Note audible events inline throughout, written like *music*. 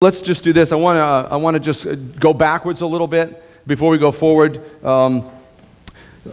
Let's just do this. I want to uh, I want to just uh, go backwards a little bit before we go forward. Um,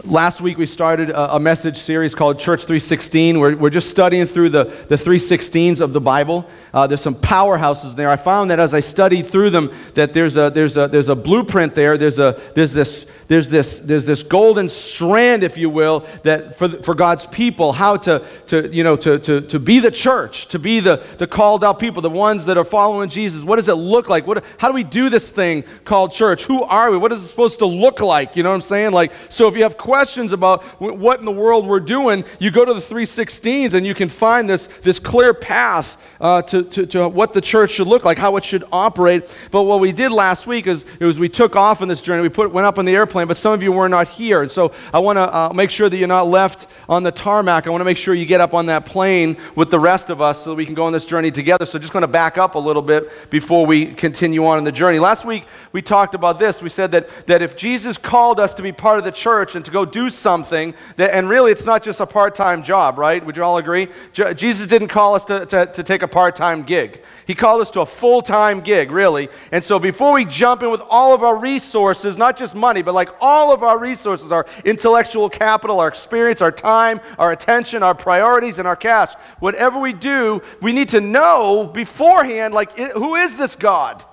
last week we started a, message series called Church 316. We're, we're just studying through the, the 316s of the Bible. Uh, there's some powerhouses there. I found that as I studied through them, that there's a, there's a, there's a blueprint there. There's, a, there's this there's this, there's this golden strand, if you will, that for, for God's people, how to, to, you know, to, to, to be the church, to be the, the called out people, the ones that are following Jesus. What does it look like? What, how do we do this thing called church? Who are we? What is it supposed to look like? You know what I'm saying? Like, so if you have questions about what in the world we're doing, you go to the 316s and you can find this, this clear path uh, to, to, to what the church should look like, how it should operate. But what we did last week is, was we took off on this journey. We put, went up on the airplane but some of you were not here. And so I want to uh, make sure that you're not left on the tarmac. I want to make sure you get up on that plane with the rest of us so we can go on this journey together. So just going to back up a little bit before we continue on in the journey. Last week we talked about this. We said that, that if Jesus called us to be part of the church and to go do something, that, and really it's not just a part time job, right? Would you all agree? Je- Jesus didn't call us to, to, to take a part time gig. He called us to a full time gig, really. And so before we jump in with all of our resources, not just money, but like all of our resources, our intellectual capital, our experience, our time, our attention, our priorities, and our cash, whatever we do, we need to know beforehand, like, who is this God?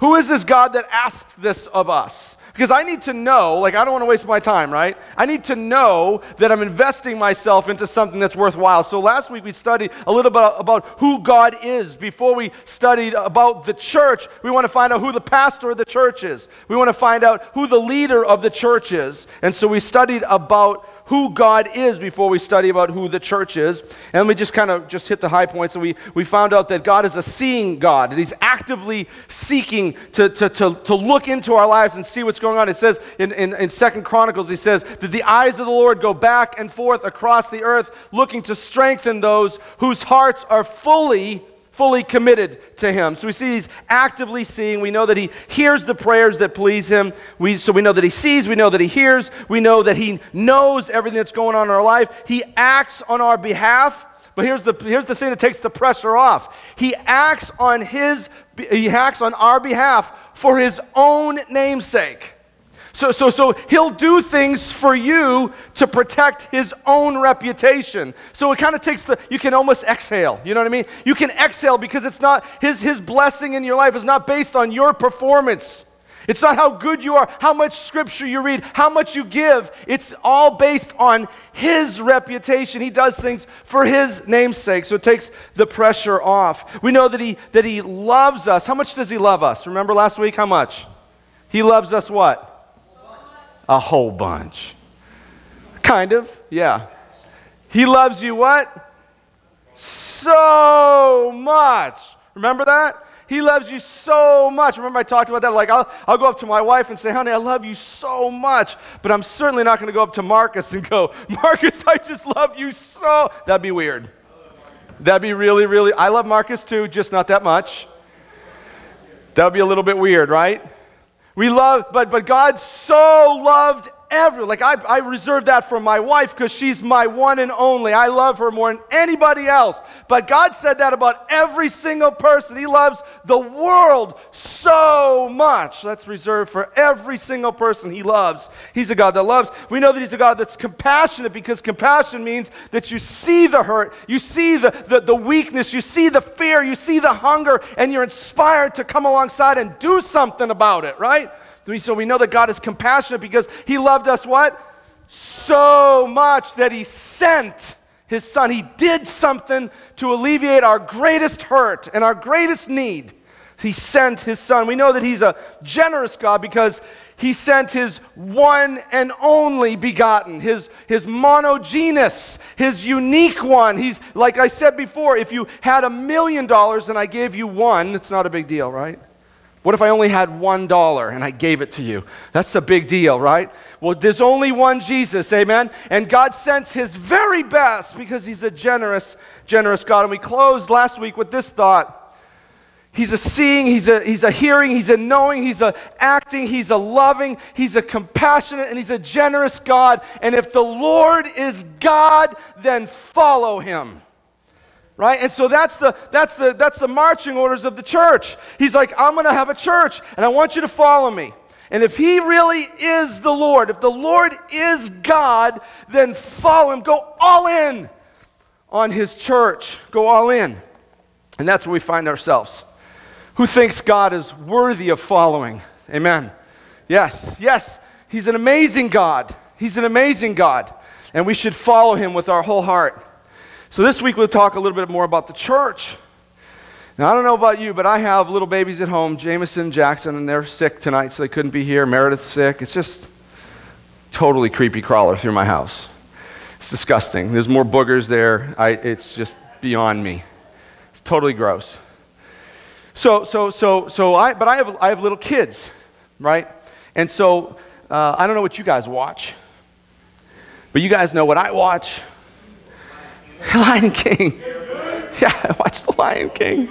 Who is this God that asks this of us? Because I need to know, like, I don't want to waste my time, right? I need to know that I'm investing myself into something that's worthwhile. So last week we studied a little bit about who God is. Before we studied about the church, we want to find out who the pastor of the church is. We want to find out who the leader of the church is. And so we studied about who God is before we study about who the church is. And we just kind of just hit the high points. And we, we found out that God is a seeing God, that He's actively seeking to, to, to, to look into our lives and see what's going on. It says in, in, in Second Chronicles, He says that the eyes of the Lord go back and forth across the earth, looking to strengthen those whose hearts are fully fully committed to Him. So we see He's actively seeing. We know that He hears the prayers that please Him. We, so we know that He sees. We know that He hears. We know that He knows everything that's going on in our life. He acts on our behalf. But here's the, here's the thing that takes the pressure off. He acts on His, He acts on our behalf for His own namesake. So, so, so he'll do things for you to protect his own reputation. So it kind of takes the, you can almost exhale. You know what I mean? You can exhale because it's not, his, his blessing in your life is not based on your performance. It's not how good you are, how much scripture you read, how much you give. It's all based on his reputation. He does things for his namesake. So it takes the pressure off. We know that he, that he loves us. How much does he love us? Remember last week? How much? He loves us what? A whole bunch. Kind of, yeah. He loves you what? So much. Remember that? He loves you so much. Remember, I talked about that? Like, I'll, I'll go up to my wife and say, honey, I love you so much. But I'm certainly not going to go up to Marcus and go, *laughs* Marcus, I just love you so. That'd be weird. That'd be really, really. I love Marcus too, just not that much. That'd be a little bit weird, right? We love, but, but God so loved ever. Like, I, I reserve that for my wife because she's my one and only. I love her more than anybody else. But God said that about every single person. He loves the world so much. That's reserved for every single person He loves. He's a God that loves. We know that He's a God that's compassionate because compassion means that you see the hurt, you see the, the, the weakness, you see the fear, you see the hunger, and you're inspired to come alongside and do something about it, right? So we know that God is compassionate because He loved us what? So much that He sent His Son. He did something to alleviate our greatest hurt and our greatest need. He sent His Son. We know that He's a generous God because He sent His one and only begotten, His, his monogenes, His unique one. He's, like I said before, if you had a million dollars and I gave you one, it's not a big deal, right? What if I only had one dollar and I gave it to you? That's a big deal, right? Well, there's only one Jesus, amen? And God sends his very best because he's a generous, generous God. And we closed last week with this thought. He's a seeing, he's a, he's a hearing, he's a knowing, he's a acting, he's a loving, he's a compassionate, and he's a generous God. And if the Lord is God, then follow him right? And so that's the, that's, the, that's the marching orders of the church. He's like, I'm going to have a church, and I want you to follow me. And if he really is the Lord, if the Lord is God, then follow him. Go all in on his church. Go all in. And that's where we find ourselves. Who thinks God is worthy of following? Amen. Yes, yes. He's an amazing God. He's an amazing God. And we should follow him with our whole heart. So this week we'll talk a little bit more about the church. Now, I don't know about you, but I have little babies at home, Jameson, Jackson, and they're sick tonight, so they couldn't be here. Meredith's sick. It's just totally creepy crawler through my house. It's disgusting. There's more boogers there. I, it's just beyond me. It's totally gross. So, so, so, so I, but I have, I have little kids, right? And so uh, I don't know what you guys watch, but you guys know what I watch. *laughs* Lion King. *laughs* Yeah, I watched The Lion King.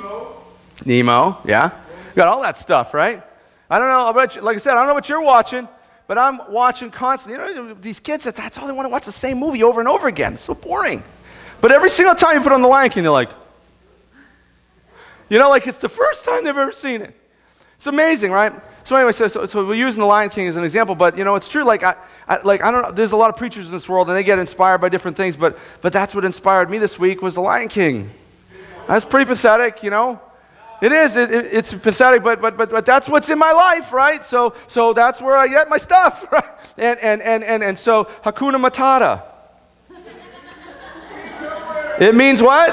Nemo, yeah. got all that stuff, right? I don't know, about like I said, I don't know what you're watching, but I'm watching constantly. You know, these kids, that's all they want to watch the same movie over and over again. It's so boring. But every single time you put on The Lion King, they're like, you know, like it's the first time they've ever seen it. It's amazing, right? So anyway, so, so, so, we're using the Lion King as an example, but you know, it's true. Like I, I, like I don't know. There's a lot of preachers in this world, and they get inspired by different things. But but that's what inspired me this week was the Lion King. That's pretty pathetic, you know. It is. It, it, it's pathetic, but, but but but that's what's in my life, right? So so that's where I get my stuff, *laughs* right? And and and and, and so Hakuna Matata. It means what?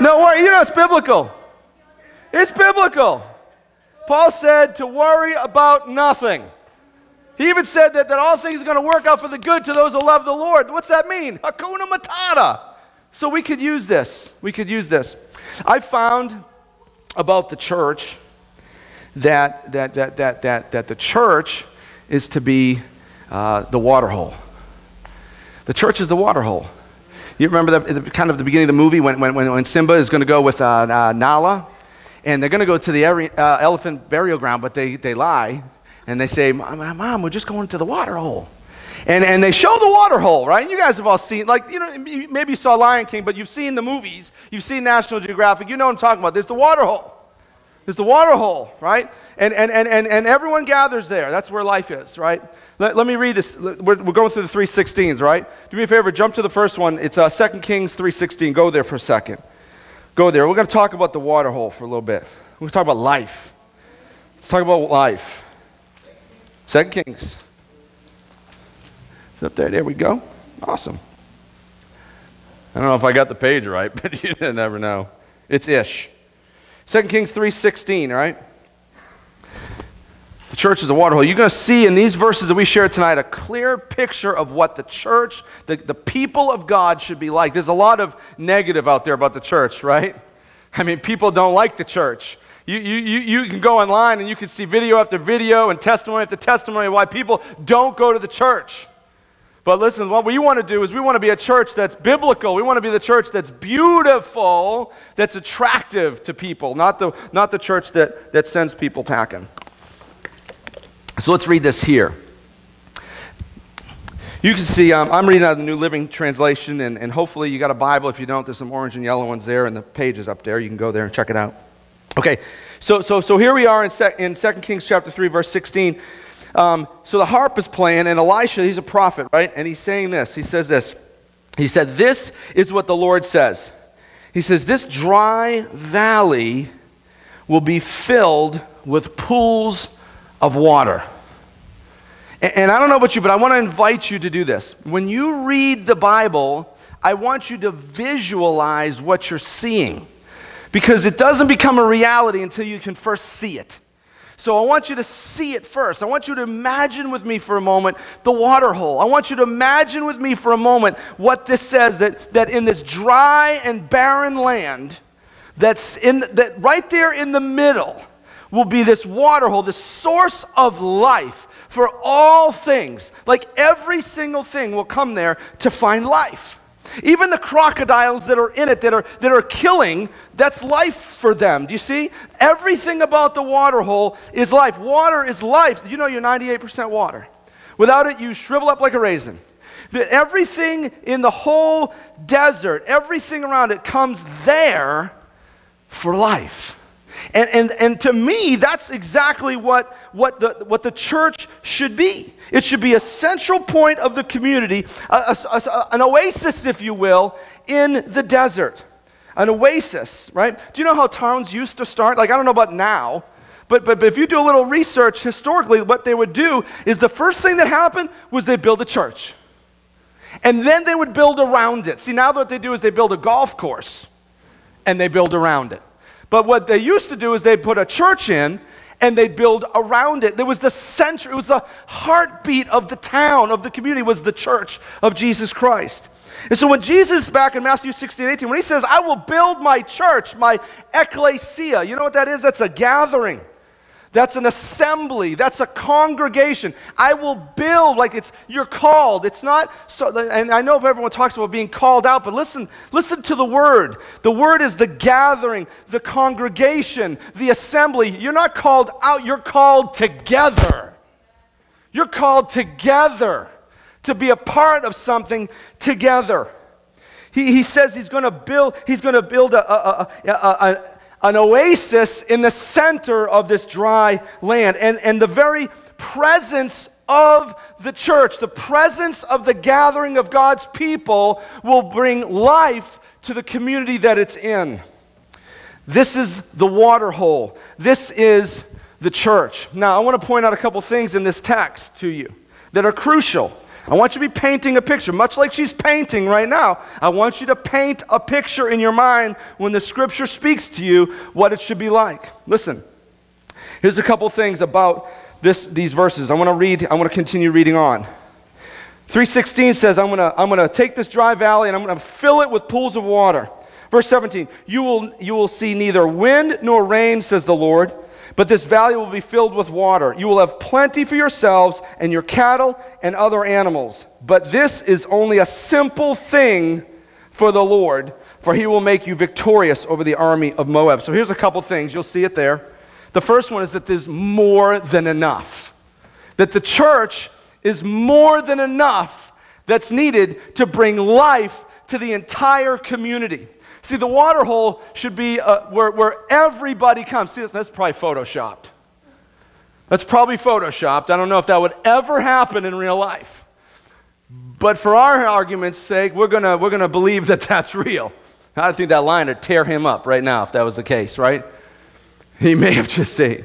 No worry. You know it's biblical. It's biblical. Paul said to worry about nothing. He even said that, that all things are going to work out for the good to those who love the Lord. What's that mean? Hakuna Matata. So we could use this. We could use this. I found about the church that, that, that, that, that, that the church is to be uh, the water hole. The church is the water hole. You remember the, the, kind of the beginning of the movie when, when, when Simba is going to go with uh, uh, Nala? And they're going to go to the uh, elephant burial ground, but they, they lie. And they say, Mom, we're just going to the water hole. And, and they show the water hole, right? You guys have all seen, like, you know, maybe you saw Lion King, but you've seen the movies. You've seen National Geographic. You know what I'm talking about. There's the water hole. There's the water hole, right? And, and, and, and, and everyone gathers there. That's where life is, right? Let, let me read this. We're, we're going through the 316s, right? Do me a favor, jump to the first one. It's uh, 2 Kings 3.16. Go there for a second. Go there. We're going to talk about the water hole for a little bit. We're going to talk about life. Let's talk about life. Second Kings. It's up there. There we go. Awesome. I don't know if I got the page right, *laughs* but you never know. It's ish. Second Kings 3.16, right? Church is a water hole. You're going to see in these verses that we shared tonight a clear picture of what the church, the, the people of God should be like. There's a lot of negative out there about the church, right? I mean, people don't like the church. You, you, you, can go online and you can see video after video and testimony after testimony why people don't go to the church. But listen, what we want to do is we want to be a church that's biblical. We want to be the church that's beautiful, that's attractive to people, not the, not the church that, that sends people packing. So let's read this here. You can see, um, I'm reading out of the New Living Translation, and, and hopefully you got a Bible. If you don't, there's some orange and yellow ones there, and the pages up there. You can go there and check it out. Okay, so, so, so here we are in, sec, in 2 Kings chapter 3, verse 16. Um, so the harp is playing, and Elisha, he's a prophet, right? And he's saying this. He says this. He said, This is what the Lord says. He says, This dry valley will be filled with pools of water. And, I don't know about you, but I want to invite you to do this. When you read the Bible, I want you to visualize what you're seeing because it doesn't become a reality until you can first see it. So I want you to see it first. I want you to imagine with me for a moment the water hole. I want you to imagine with me for a moment what this says that, that in this dry and barren land, that's in, that right there in the middle, will be this water hole, this source of life for all things. Like every single thing will come there to find life. Even the crocodiles that are in it that are, that are killing, that's life for them. Do you see? Everything about the water hole is life. Water is life. You know you're 98% water. Without it, you shrivel up like a raisin. That everything in the whole desert, everything around it comes there for life. And, and, and to me, that's exactly what, what, the, what the church should be. It should be a central point of the community, a, a, a, an oasis, if you will, in the desert. An oasis, right? Do you know how towns used to start? Like, I don't know about now, but, but, but if you do a little research historically, what they would do is the first thing that happened was they build a church. And then they would build around it. See, now what they do is they build a golf course and they build around it. But what they used to do is they'd put a church in and they'd build around it. There was the center, it was the heartbeat of the town, of the community, was the church of Jesus Christ. And so when Jesus, back in Matthew 16, 18, when he says, I will build my church, my ecclesia, you know what that is? That's a gathering. That's an assembly. That's a congregation. I will build like it's you're called. It's not so and I know everyone talks about being called out, but listen, listen to the word. The word is the gathering, the congregation, the assembly. You're not called out, you're called together. You're called together to be a part of something together. He, he says he's going to build, he's going to build a, a, a, a an oasis in the center of this dry land. And, and the very presence of the church, the presence of the gathering of God's people, will bring life to the community that it's in. This is the water hole. This is the church. Now, I want to point out a couple things in this text to you that are crucial. I want you to be painting a picture, much like she's painting right now. I want you to paint a picture in your mind when the scripture speaks to you what it should be like. Listen, here's a couple things about this, these verses. I want to read, I want to continue reading on. 316 says, I'm going to I'm to take this dry valley and I'm going to fill it with pools of water. Verse 17, you will, you will see neither wind nor rain, says the Lord but this valley will be filled with water. You will have plenty for yourselves and your cattle and other animals. But this is only a simple thing for the Lord, for he will make you victorious over the army of Moab. So here's a couple things. You'll see it there. The first one is that there's more than enough. That the church is more than enough that's needed to bring life to the entire community. See, the water hole should be uh, where, where everybody comes. See, that's probably photoshopped. That's probably photoshopped. I don't know if that would ever happen in real life. But for our argument's sake, we're going we're gonna believe that that's real. I think that line would tear him up right now if that was the case, right? He may have just said.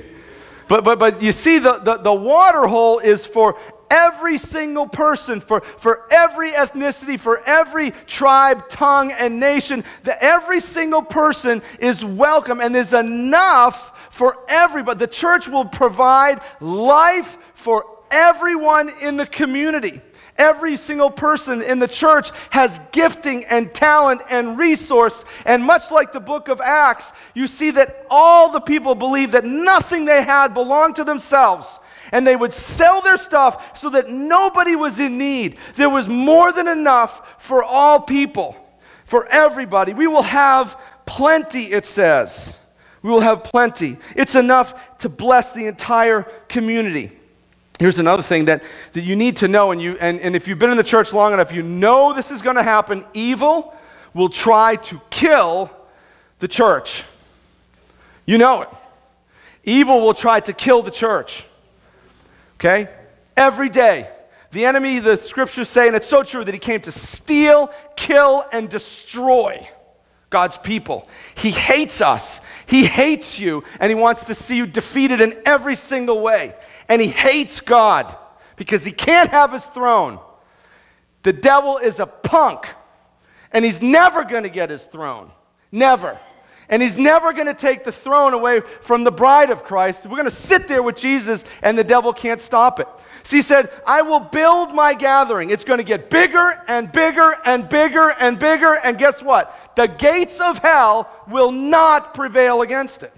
But, but, but you see, the, the, the water hole is for every single person, for, for every ethnicity, for every tribe, tongue, and nation, that every single person is welcome and there's enough for everybody. The church will provide life for everyone in the community. Every single person in the church has gifting and talent and resource. And much like the book of Acts, you see that all the people believed that nothing they had belonged to themselves and they would sell their stuff so that nobody was in need. There was more than enough for all people, for everybody. We will have plenty, it says. We will have plenty. It's enough to bless the entire community. Here's another thing that, that you need to know, and, you, and, and if you've been in the church long enough, you know this is going to happen. Evil will try to kill the church. You know it. Evil will try to kill the church. Okay? Every day. The enemy, the scriptures say, and it's so true, that he came to steal, kill, and destroy God's people. He hates us. He hates you, and he wants to see you defeated in every single way. And he hates God because he can't have his throne. The devil is a punk, and he's never going to get his throne. Never. And he's never going to take the throne away from the bride of Christ. We're going to sit there with Jesus, and the devil can't stop it. So he said, I will build my gathering. It's going to get bigger and bigger and bigger and bigger. And guess what? The gates of hell will not prevail against it.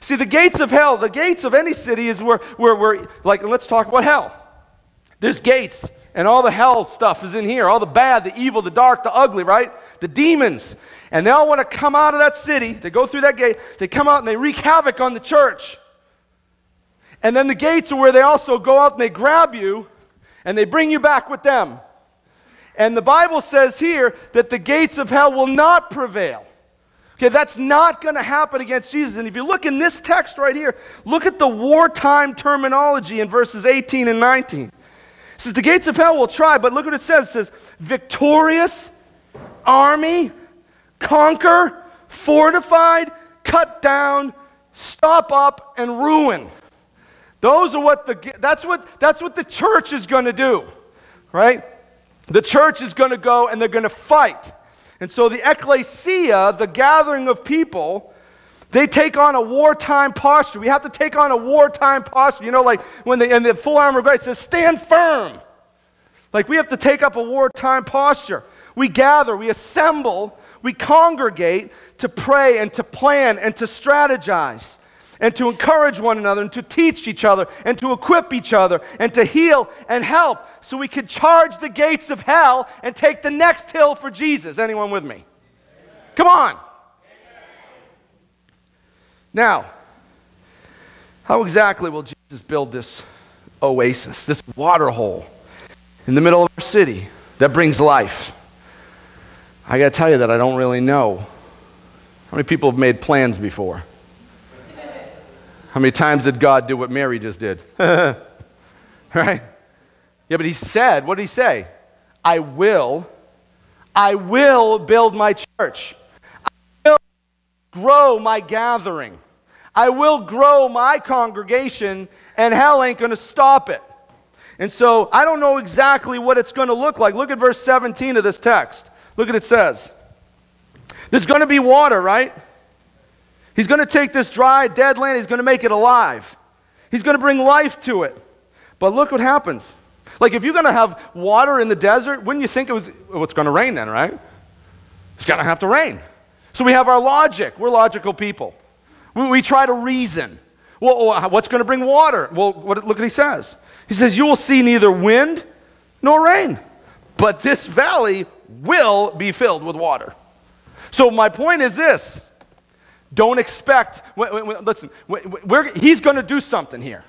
See, the gates of hell, the gates of any city is where, where, where like, let's talk about hell. There's gates, and all the hell stuff is in here. All the bad, the evil, the dark, the ugly, right? The demons and they all want to come out of that city. They go through that gate, they come out and they wreak havoc on the church. And then the gates are where they also go out and they grab you and they bring you back with them. And the Bible says here that the gates of hell will not prevail. Okay, that's not going to happen against Jesus. And if you look in this text right here, look at the wartime terminology in verses 18 and 19. It says, The gates of hell will try, but look what it says. It says, victorious army, conquer, fortified, cut down, stop up, and ruin. Those are what the that's what that's what the church is going to do. Right? The church is going to go and they're going to fight. And so the ecclesia, the gathering of people, they take on a wartime posture. We have to take on a wartime posture. You know, like when the, in the full armor of God says, stand firm. Like we have to take up a wartime posture. We gather, we assemble, we congregate to pray and to plan and to strategize and to encourage one another and to teach each other and to equip each other and to heal and help so we could charge the gates of hell and take the next hill for Jesus. Anyone with me? Come on. Now, how exactly will Jesus build this oasis, this water hole in the middle of our city that brings life? I got to tell you that I don't really know. How many people have made plans before? How many times did God do what Mary just did? *laughs* right? Yeah, but he said, what did he say? I will, I will build my church. Grow my gathering. I will grow my congregation, and hell ain't going to stop it. And so I don't know exactly what it's going to look like. Look at verse 17 of this text. Look at it says. There's going to be water, right? He's going to take this dry, dead land, he's going to make it alive. He's going to bring life to it. But look what happens. Like, if you're going to have water in the desert, wouldn't you think it was, well, it's going to rain then, right? It's going to have to rain. So we have our logic. We're logical people. We, we try to reason. Well, what's going to bring water? Well, what, look what he says. He says, You will see neither wind nor rain, but this valley will be filled with water. So, my point is this don't expect, listen, he's going to do something here.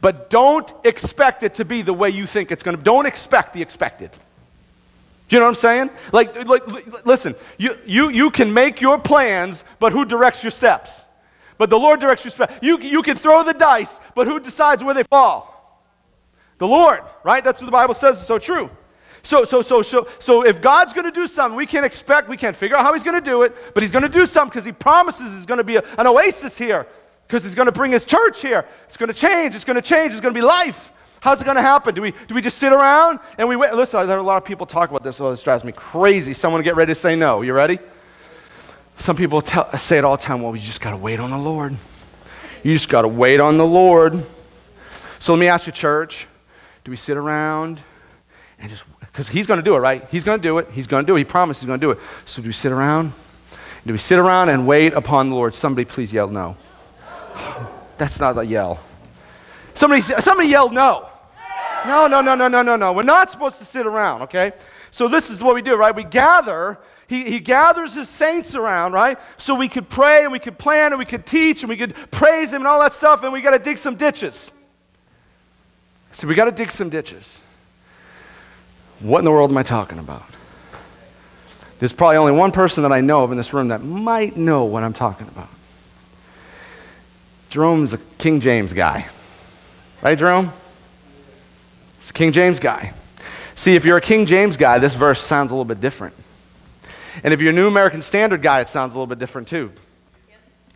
But don't expect it to be the way you think it's going to. Don't expect the expected. Do you know what I'm saying? Like, like listen, you, you, you can make your plans, but who directs your steps? But the Lord directs your steps. You, you can throw the dice, but who decides where they fall? The Lord, right? That's what the Bible says is so true. So, so, so, so, so if God's going to do something, we can't expect, we can't figure out how He's going to do it, but He's going to do something because He promises there's going to be a, an oasis here, because He's going to bring His church here. It's going to change, it's going to change, it's going to be life. How's it going to happen? Do we, do we just sit around and we wait? Listen, there are a lot of people talk about this. Oh, this drives me crazy. Someone get ready to say no. You ready? Some people tell, say it all the time. Well, you just got to wait on the Lord. You just got to wait on the Lord. So let me ask you, church, do we sit around and just because he's going to do it, right? He's going to do it. He's going to do it. He promised he's going to do it. So do we sit around? Do we sit around and wait upon the Lord? Somebody please yell no. *gasps* That's not a yell. Somebody, somebody yell no. No, no, no, no, no, no, no. We're not supposed to sit around, okay? So this is what we do, right? We gather. He, he gathers his saints around, right? So we could pray and we could plan and we could teach and we could praise him and all that stuff, and we got to dig some ditches. So we got to dig some ditches. What in the world am I talking about? There's probably only one person that I know of in this room that might know what I'm talking about. Jerome's a King James guy. Right, Jerome? It's a King James guy. See, if you're a King James guy, this verse sounds a little bit different. And if you're a New American Standard guy, it sounds a little bit different too.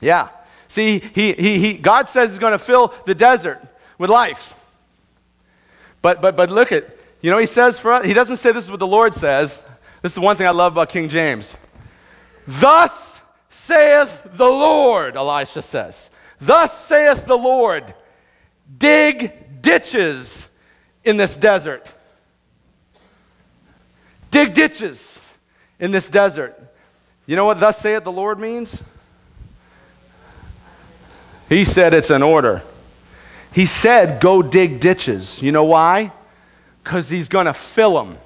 Yeah. See, he, he, he, God says he's going to fill the desert with life. But, but, but look at, you know he says for us? He doesn't say this is what the Lord says. This is the one thing I love about King James. Thus saith the Lord, Elisha says. Thus saith the Lord, dig ditches in this desert. Dig ditches in this desert. You know what thus saith the Lord means? He said it's an order. He said, go dig ditches. You know why? Because he's going to fill them.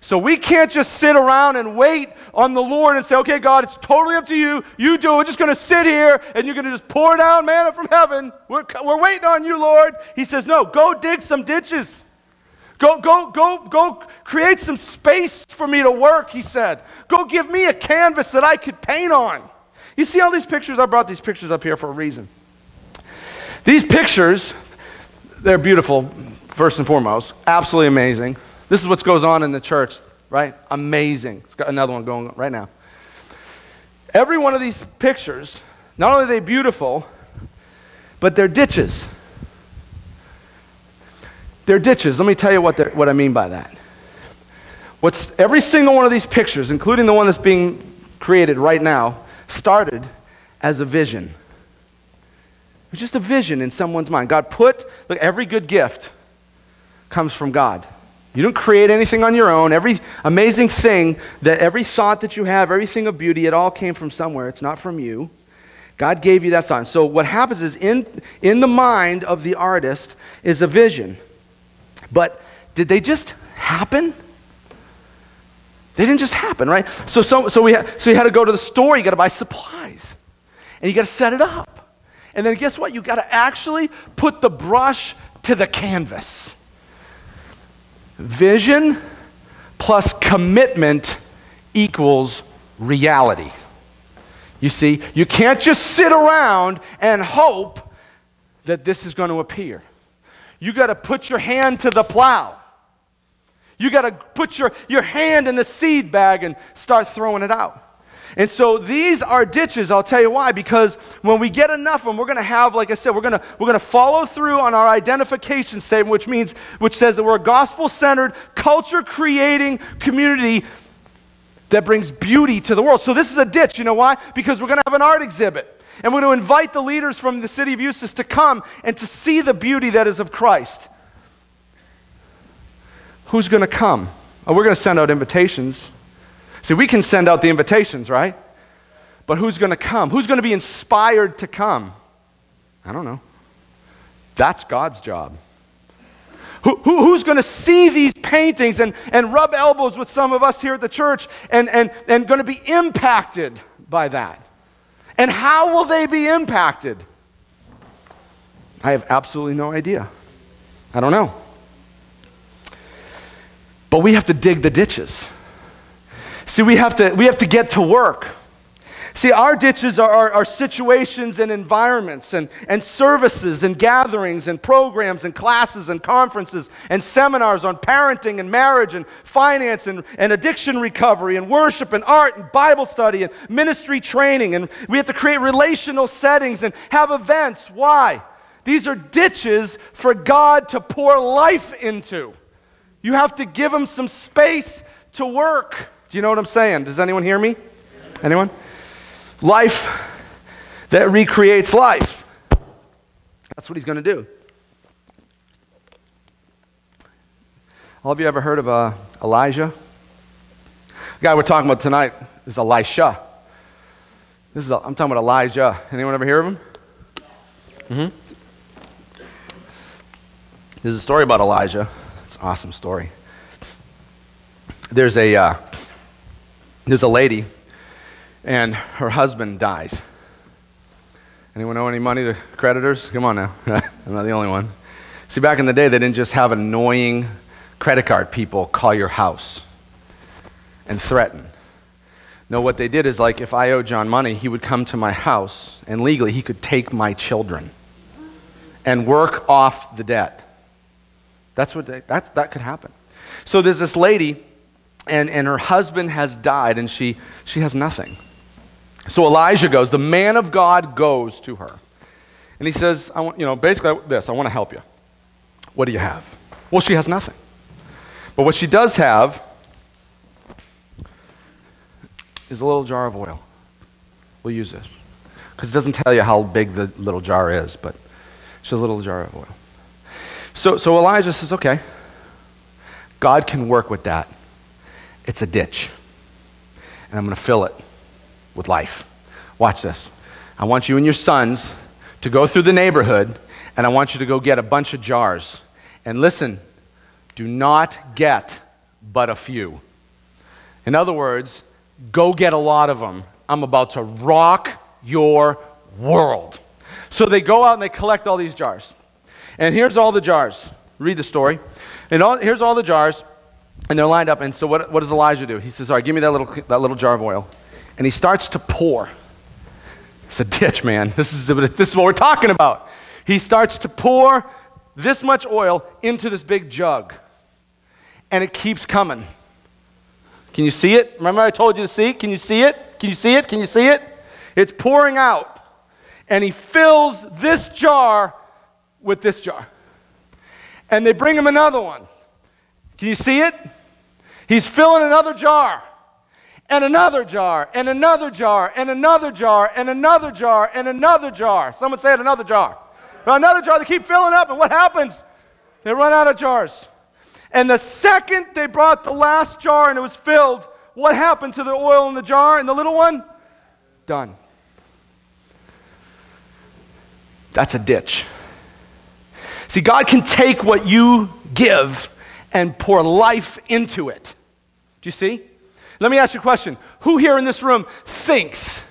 So we can't just sit around and wait on the Lord and say, okay, God, it's totally up to you. You do it. We're just going to sit here and you're going to just pour down manna from heaven. We're, we're waiting on you, Lord. He says, no, go dig some ditches. Go, go, go, go create some space for me to work, he said. Go give me a canvas that I could paint on. You see all these pictures? I brought these pictures up here for a reason. These pictures, they're beautiful, first and foremost. Absolutely amazing. This is what goes on in the church, right? Amazing. It's got another one going right now. Every one of these pictures, not only are they beautiful, but they're ditches. They're ditches. Let me tell you what, what I mean by that. What's, every single one of these pictures, including the one that's being created right now, started as a vision. It was just a vision in someone's mind. God put, look, every good gift comes from God. You don't create anything on your own. Every amazing thing, that every thought that you have, everything of beauty, it all came from somewhere. It's not from you. God gave you that thought. So what happens is in, in the mind of the artist is a vision. But did they just happen? They didn't just happen, right? So, so, so, we ha- so you had to go to the store, you got to buy supplies, and you got to set it up. And then guess what? You got to actually put the brush to the canvas. Vision plus commitment equals reality. You see, you can't just sit around and hope that this is going to appear. You got to put your hand to the plow. You got to put your, your hand in the seed bag and start throwing it out. And so these are ditches, I'll tell you why, because when we get enough of them, we're going to have, like I said, we're going to, we're going to follow through on our identification statement, which means, which says that we're a gospel centered, culture creating community that brings beauty to the world. So this is a ditch. You know why? Because we're going to have an art exhibit. And we're going to invite the leaders from the city of Eustis to come and to see the beauty that is of Christ. Who's going to come? Oh, we're going to send out invitations. See, we can send out the invitations, right? But who's going to come? Who's going to be inspired to come? I don't know. That's God's job. Who, who, who's going to see these paintings and, and rub elbows with some of us here at the church and, and, and going to be impacted by that? And how will they be impacted? I have absolutely no idea. I don't know. But we have to dig the ditches. See, we have to, we have to get to work. See, our ditches are, are, are, situations and environments and, and services and gatherings and programs and classes and conferences and seminars on parenting and marriage and finance and, and addiction recovery and worship and art and Bible study and ministry training. And we have to create relational settings and have events. Why? These are ditches for God to pour life into. You have to give Him some space to work. Do you know what I'm saying? Does anyone hear me? Anyone? life that recreates life. That's what he's going to do. All of you ever heard of uh, Elijah? The guy we're talking about tonight is Elisha. This is, I'm talking about Elijah. Anyone ever hear of him? Mm-hmm. There's a story about Elijah. It's an awesome story. There's a, uh, there's a lady and her husband dies. Anyone owe any money to creditors? Come on now. *laughs* I'm not the only one. See, back in the day, they didn't just have annoying credit card people call your house and threaten. No, what they did is like if I owed John money, he would come to my house and legally he could take my children and work off the debt. That's what they, that's, that could happen. So there's this lady, and, and her husband has died, and she, she has nothing. So Elijah goes, the man of God goes to her. And he says, I want, you know, basically this, I want to help you. What do you have? Well, she has nothing. But what she does have is a little jar of oil. We'll use this. Because it doesn't tell you how big the little jar is, but it's a little jar of oil. So, so Elijah says, okay, God can work with that. It's a ditch. And I'm going to fill it with life. Watch this. I want you and your sons to go through the neighborhood, and I want you to go get a bunch of jars. And listen, do not get but a few. In other words, go get a lot of them. I'm about to rock your world. So they go out and they collect all these jars. And here's all the jars. Read the story. And all, here's all the jars, and they're lined up. And so what, what does Elijah do? He says, All right, give me that little, that little jar of oil. And he starts to pour. It's a ditch, man. This is, this is what we're talking about. He starts to pour this much oil into this big jug, and it keeps coming. Can you see it? Remember, I told you to see? Can you see it? Can you see it? Can you see it? It's pouring out. And he fills this jar with this jar. And they bring him another one. Can you see it? He's filling another jar and another jar, and another jar, and another jar, and another jar, and another jar. Someone say another jar. Another jar, they keep filling up, and what happens? They run out of jars. And the second they brought the last jar and it was filled, what happened to the oil in the jar and the little one? Done. That's a ditch. See, God can take what you give and pour life into it. Do you see? Let me ask you a question. Who here in this room thinks,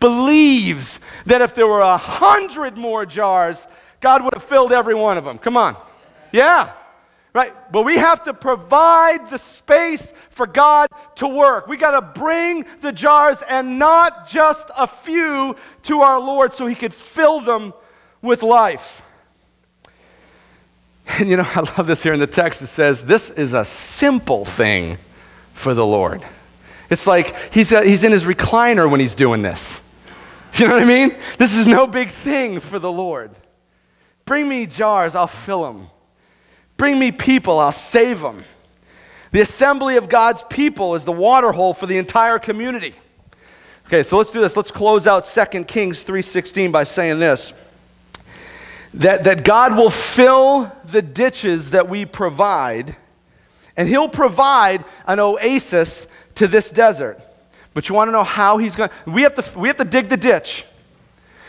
believes that if there were a hundred more jars, God would have filled every one of them? Come on. Yeah. Right? But we have to provide the space for God to work. We got to bring the jars and not just a few to our Lord so he could fill them with life. *laughs* And you know, I love this here in the text. It says, This is a simple thing for the Lord. It's like he's, uh, he's in his recliner when he's doing this. *laughs* You know what I mean? This is no big thing for the Lord. Bring me jars, I'll fill them. Bring me people, I'll save them. The assembly of God's people is the water hole for the entire community. Okay, so let's do this. Let's close out 2 Kings 3:16 by saying this. That, that God will fill the ditches that we provide and he'll provide an oasis to this desert. But you want to know how he's going we have to, we have to dig the ditch.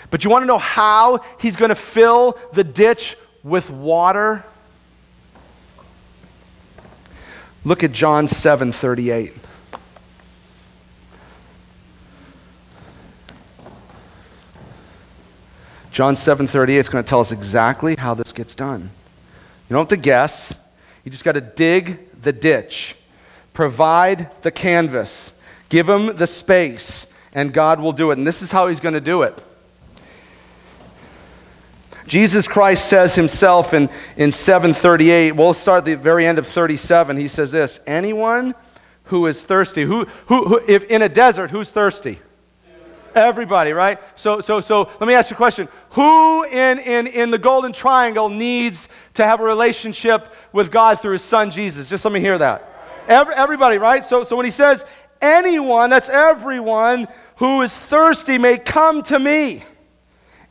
But you want to know how he's going to fill the ditch with water? Look at John 7 38. John 7 38 is going to tell us exactly how this gets done. You don't have to guess. You just got to dig the ditch, provide the canvas, give him the space, and God will do it. And this is how he's going to do it. Jesus Christ says himself in, in 738, we'll start at the very end of 37. He says this Anyone who is thirsty, who, who, who if in a desert, who's thirsty? Everybody, right? So, so, so let me ask you a question. Who in, in, in the Golden Triangle needs to have a relationship with God through his son Jesus? Just let me hear that. Every, everybody, right? So, so when he says anyone, that's everyone who is thirsty may come to me.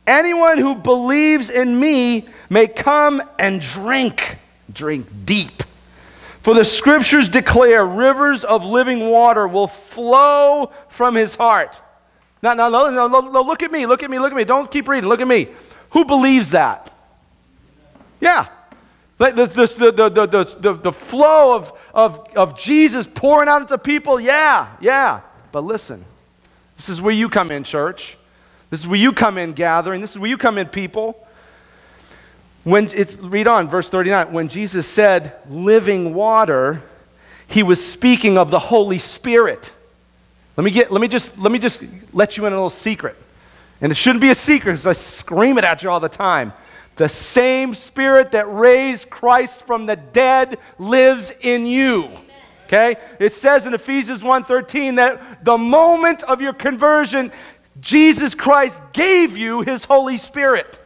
Anyone who believes in me may come and drink, drink deep. For the scriptures declare rivers of living water will flow from his heart. Now, now, no, no, no, no, look at me, look at me, look at me. Don't keep reading, look at me. Who believes that? Yeah. The, the, the, the, the, the, flow of, of, of Jesus pouring out into people, yeah, yeah. But listen, this is where you come in, church. This is where you come in, gathering. This is where you come in, people. When it's, read on, verse 39. When Jesus said living water, he was speaking of the Holy Spirit. Let me, get, let, me just, let me just let you in a little secret. And it shouldn't be a secret because I scream it at you all the time. The same spirit that raised Christ from the dead lives in you. Okay? It says in Ephesians 1:13 that the moment of your conversion, Jesus Christ gave you his Holy Spirit.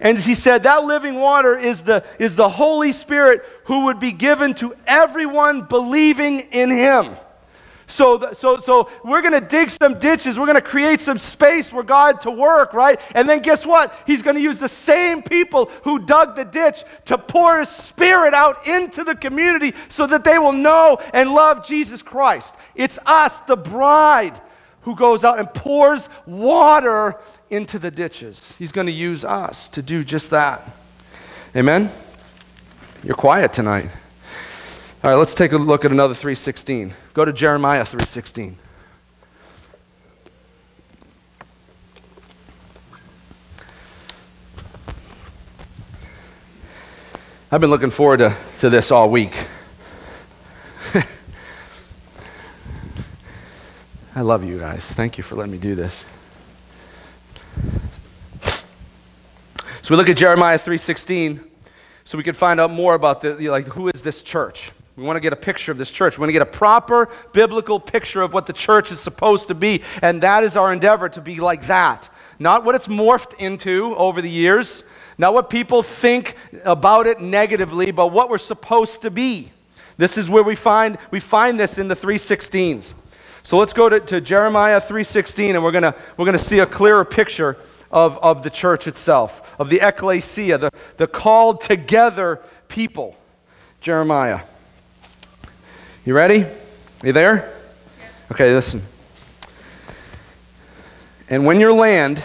And he said that living water is the, is the Holy Spirit who would be given to everyone believing in him. So, so, so we're going to dig some ditches. We're going to create some space for God to work, right? And then guess what? He's going to use the same people who dug the ditch to pour His Spirit out into the community so that they will know and love Jesus Christ. It's us, the bride, who goes out and pours water into the ditches. He's going to use us to do just that. Amen? You're quiet tonight. All right, let's take a look at another 316. Go to Jeremiah 316. I've been looking forward to, to this all week. *laughs* I love you guys. Thank you for letting me do this. So we look at Jeremiah 3:16 so we can find out more about the like who is this church? We want to get a picture of this church. We want to get a proper biblical picture of what the church is supposed to be, and that is our endeavor to be like that. Not what it's morphed into over the years, not what people think about it negatively, but what we're supposed to be. This is where we find we find this in the 316s. So let's go to, to Jeremiah 3.16 and we're going to we're gonna see a clearer picture of, of the church itself, of the ecclesia, the, the called together people. Jeremiah. You ready? You there? Okay, listen. And when your land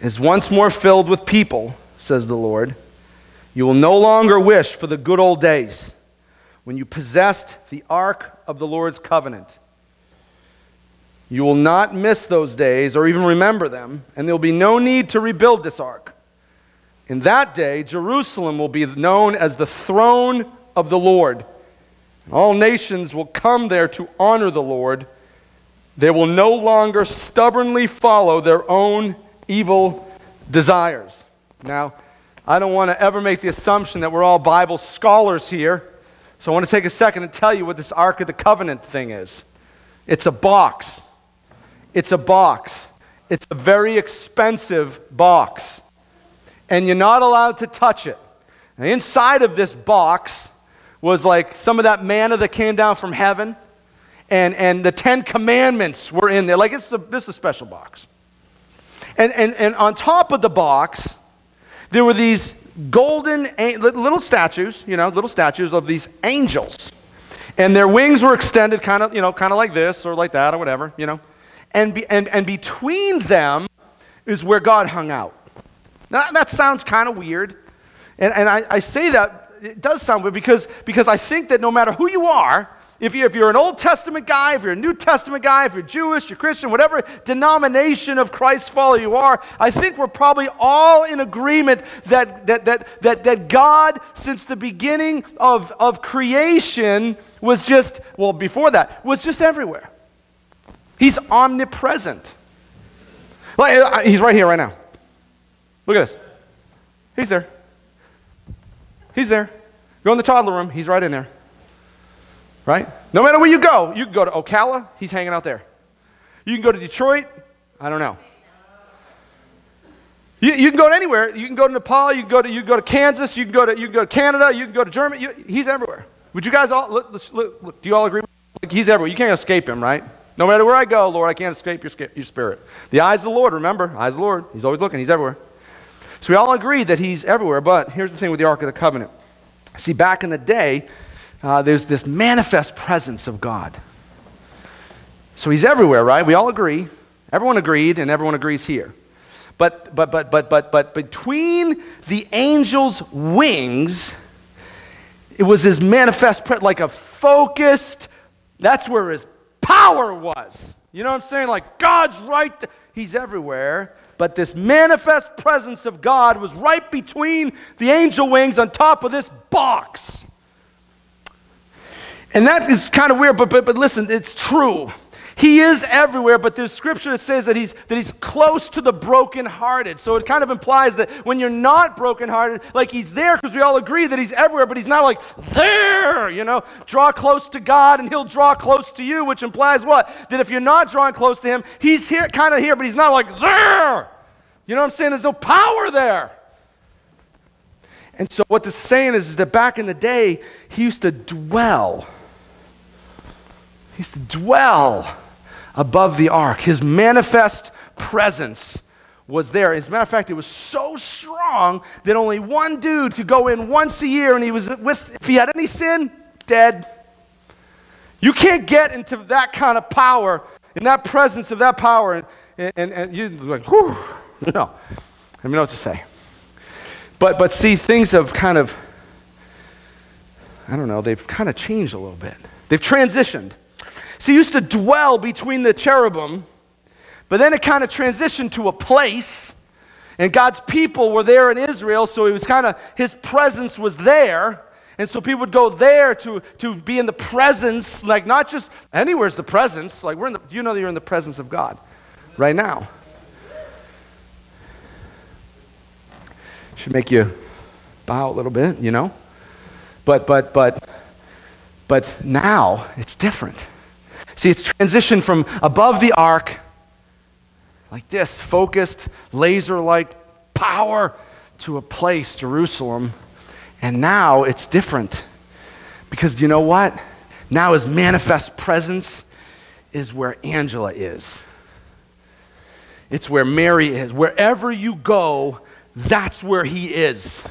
is once more filled with people, says the Lord, you will no longer wish for the good old days when you possessed the ark of the Lord's covenant you will not miss those days or even remember them, and there will be no need to rebuild this ark. In that day, Jerusalem will be known as the throne of the Lord. All nations will come there to honor the Lord. They will no longer stubbornly follow their own evil desires. Now, I don't want to ever make the assumption that we're all Bible scholars here, so I want to take a second and tell you what this Ark of the Covenant thing is. It's a box. It's a box. It's a very expensive box. And you're not allowed to touch it. And inside of this box was like some of that manna that came down from heaven. And, and the Ten Commandments were in there. Like, it's a, this is a special box. And, and, and on top of the box, there were these golden little statues, you know, little statues of these angels. And their wings were extended kind of, you know, kind of like this or like that or whatever, you know and, be, and, and between them is where God hung out. Now, that sounds kind of weird. And, and I, I say that, it does sound weird because, because I think that no matter who you are, if, you, if you're an Old Testament guy, if you're a New Testament guy, if you're Jewish, you're Christian, whatever denomination of Christ follower you are, I think we're probably all in agreement that, that, that, that, that God, since the beginning of, of creation, was just, well, before that, was just everywhere. He's omnipresent. Uh, he's right here, right now. Look at this. He's there. He's there. Go in the toddler room, he's right in there. Right? No matter where you go, you can go to Ocala, he's hanging out there. You can go to Detroit, I don't know. You, you can go anywhere. You can go to Nepal, you can go to, you can go to Kansas, you can go to, you can go to Canada, you can go to Germany. You, he's everywhere. Would you guys all, look, look, look, do you all agree? He's everywhere. You can't escape him, right? No matter where I go, Lord, I can't escape your, your spirit. The eyes of the Lord, remember, eyes of the Lord. He's always looking, He's everywhere. So we all agree that He's everywhere, but here's the thing with the Ark of the Covenant. See, back in the day, uh, there's this manifest presence of God. So He's everywhere, right? We all agree. Everyone agreed, and everyone agrees here. But, but, but, but, but, but between the angel's wings, it was his manifest, like a focused, that's where his power was. You know what I'm saying? Like God's right, He's everywhere. But this manifest presence of God was right between the angel wings on top of this box. And that is kind of weird, but, but, but listen, it's true. He is everywhere, but there's scripture that says that he's, that he's close to the brokenhearted. So it kind of implies that when you're not brokenhearted, like he's there, because we all agree that he's everywhere, but he's not like there, you know. Draw close to God and he'll draw close to you, which implies what? That if you're not drawing close to him, he's here, kind of here, but he's not like there. You know what I'm saying? There's no power there. And so what this is saying is, is that back in the day, he used to dwell. He used to dwell above the ark. His manifest presence was there. As a matter of fact, it was so strong that only one dude could go in once a year, and he was with, if he had any sin, dead. You can't get into that kind of power, in that presence of that power, and, and, and you're like, whew, no. I know what to say. But, but see, things have kind of, I don't know, they've kind of changed a little bit. They've transitioned. See, he used to dwell between the cherubim, but then it kind of transitioned to a place. And God's people were there in Israel, so it was kind of, his presence was there. And so people would go there to, to be in the presence, like not just anywhere's the presence. Like we're in the, you know that you're in the presence of God right now. Should make you bow a little bit, you know? But but but but now it's different. See, it's transitioned from above the ark like this, focused, laser like power, to a place, Jerusalem. And now it's different. Because you know what? Now his manifest presence is where Angela is. It's where Mary is. Wherever you go, that's where he is.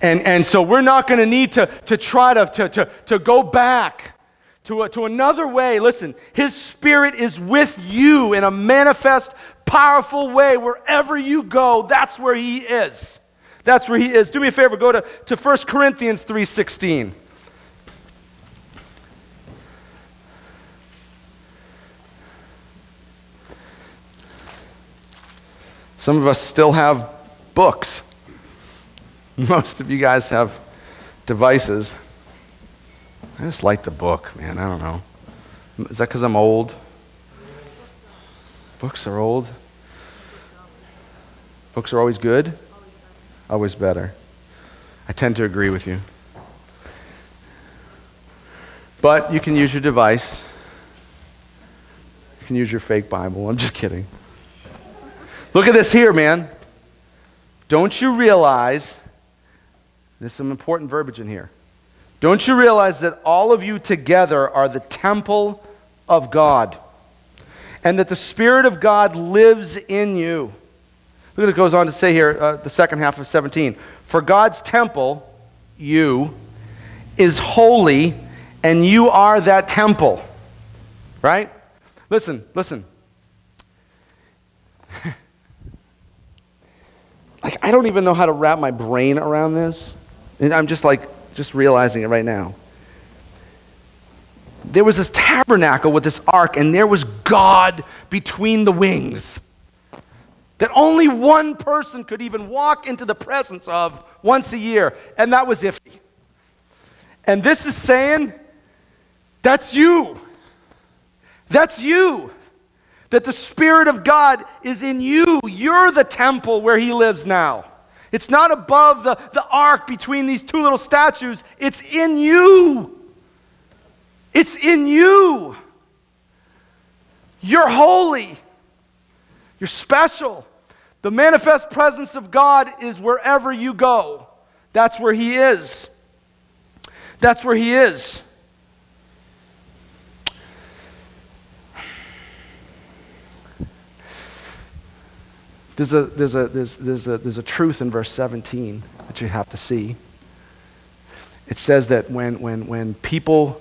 And, and so we're not going to need to, to try to, to, to, to go back to, a, to another way. Listen, His Spirit is with you in a manifest, powerful way. Wherever you go, that's where He is. That's where He is. Do me a favor, go to, to 1 Corinthians 3.16. Some of us still have books. *laughs* Most of you guys have devices. I just like the book, man. I don't know. Is that because I'm old? Books are old. Books are always good? Always better. I tend to agree with you. But you can use your device. You can use your fake Bible. I'm just kidding. Look at this here, man. Don't you realize there's some important verbiage in here? Don't you realize that all of you together are the temple of God? And that the Spirit of God lives in you. Look what it goes on to say here, uh, the second half of 17. For God's temple, you, is holy, and you are that temple. Right? Listen, listen. *laughs* like, I don't even know how to wrap my brain around this. And I'm just like, just realizing it right now. There was this tabernacle with this ark, and there was God between the wings that only one person could even walk into the presence of once a year, and that was Iffy. And this is saying, that's you. That's you. That the Spirit of God is in you. You're the temple where He lives now. It's not above the, the ark between these two little statues. It's in you. It's in you. You're holy. You're special. The manifest presence of God is wherever you go. That's where He is. That's where He is. There's a, there's, a, there's, there's, a, there's a truth in verse 17 that you have to see. It says that when, when, when people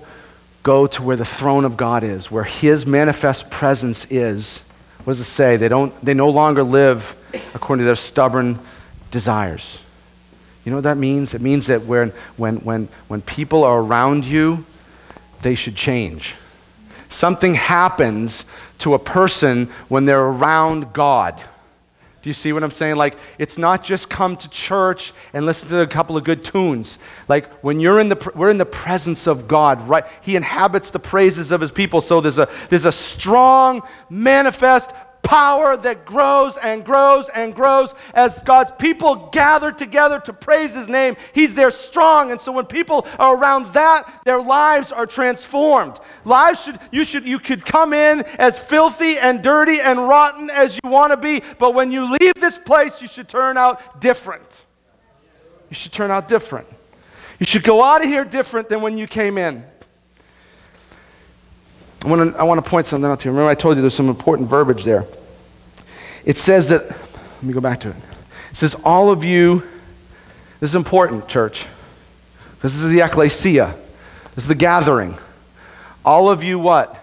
go to where the throne of God is, where his manifest presence is, what does it say? They, don't, they no longer live according to their stubborn desires. You know what that means? It means that when, when, when, when people are around you, they should change. Something happens to a person when they're around God. Do you see what I'm saying? Like, it's not just come to church and listen to a couple of good tunes. Like, when you're in the, we're in the presence of God, right? He inhabits the praises of his people. So there's a, there's a strong, manifest power that grows and grows and grows as God's people gather together to praise His name. He's there strong. And so when people are around that, their lives are transformed. Lives should, you should, you could come in as filthy and dirty and rotten as you want to be, but when you leave this place, you should turn out different. You should turn out different. You should go out of here different than when you came in. I want, to, I want to point something out to you. Remember, I told you there's some important verbiage there. It says that, let me go back to it. It says, All of you, this is important, church. This is the ecclesia, this is the gathering. All of you, what?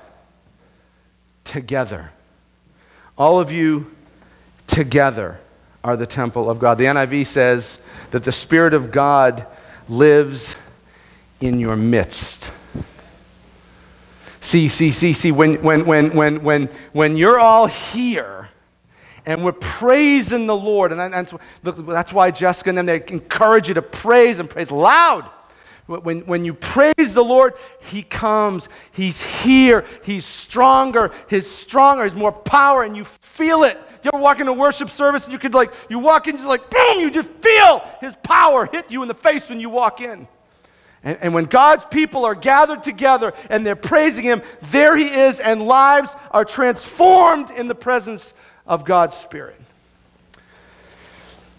Together. All of you together are the temple of God. The NIV says that the Spirit of God lives in your midst. See, see, see, see, when, when, when, when, when, when you're all here and we're praising the Lord. And that's, that's why Jessica and them, they encourage you to praise and praise loud. When, when you praise the Lord, He comes. He's here. He's stronger. He's stronger. He's more power, and you feel it. You ever walk into worship service and you could like, you walk in just like, boom, you just feel His power hit you in the face when you walk in. And, and when God's people are gathered together and they're praising Him, there He is, and lives are transformed in the presence of God's Spirit.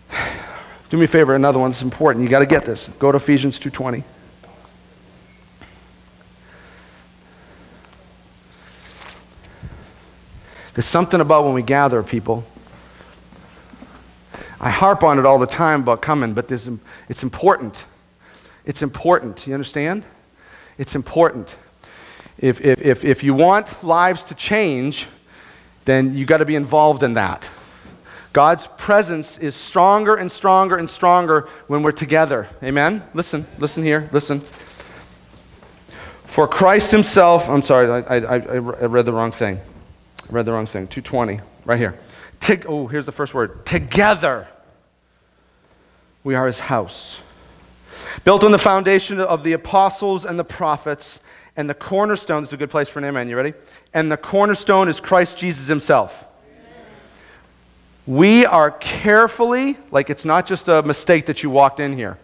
*sighs* Do me a favor, another one that's important. You got to get this. Go to Ephesians 2:20. There's something about when we gather people. I harp on it all the time about coming, but it's important. It's important. You understand? It's important. If, if, if, if you want lives to change, then you got to be involved in that. God's presence is stronger and stronger and stronger when we're together. Amen? Listen, listen here, listen. For Christ Himself, I'm sorry, I, I, I read the wrong thing. I read the wrong thing. 220, right here. Tig- oh, here's the first word. Together, we are his house. Built on the foundation of the apostles and the prophets, and the cornerstone, is a good place for an amen. You ready? And the cornerstone is Christ Jesus himself. We are carefully, like it's not just a mistake that you walked in here.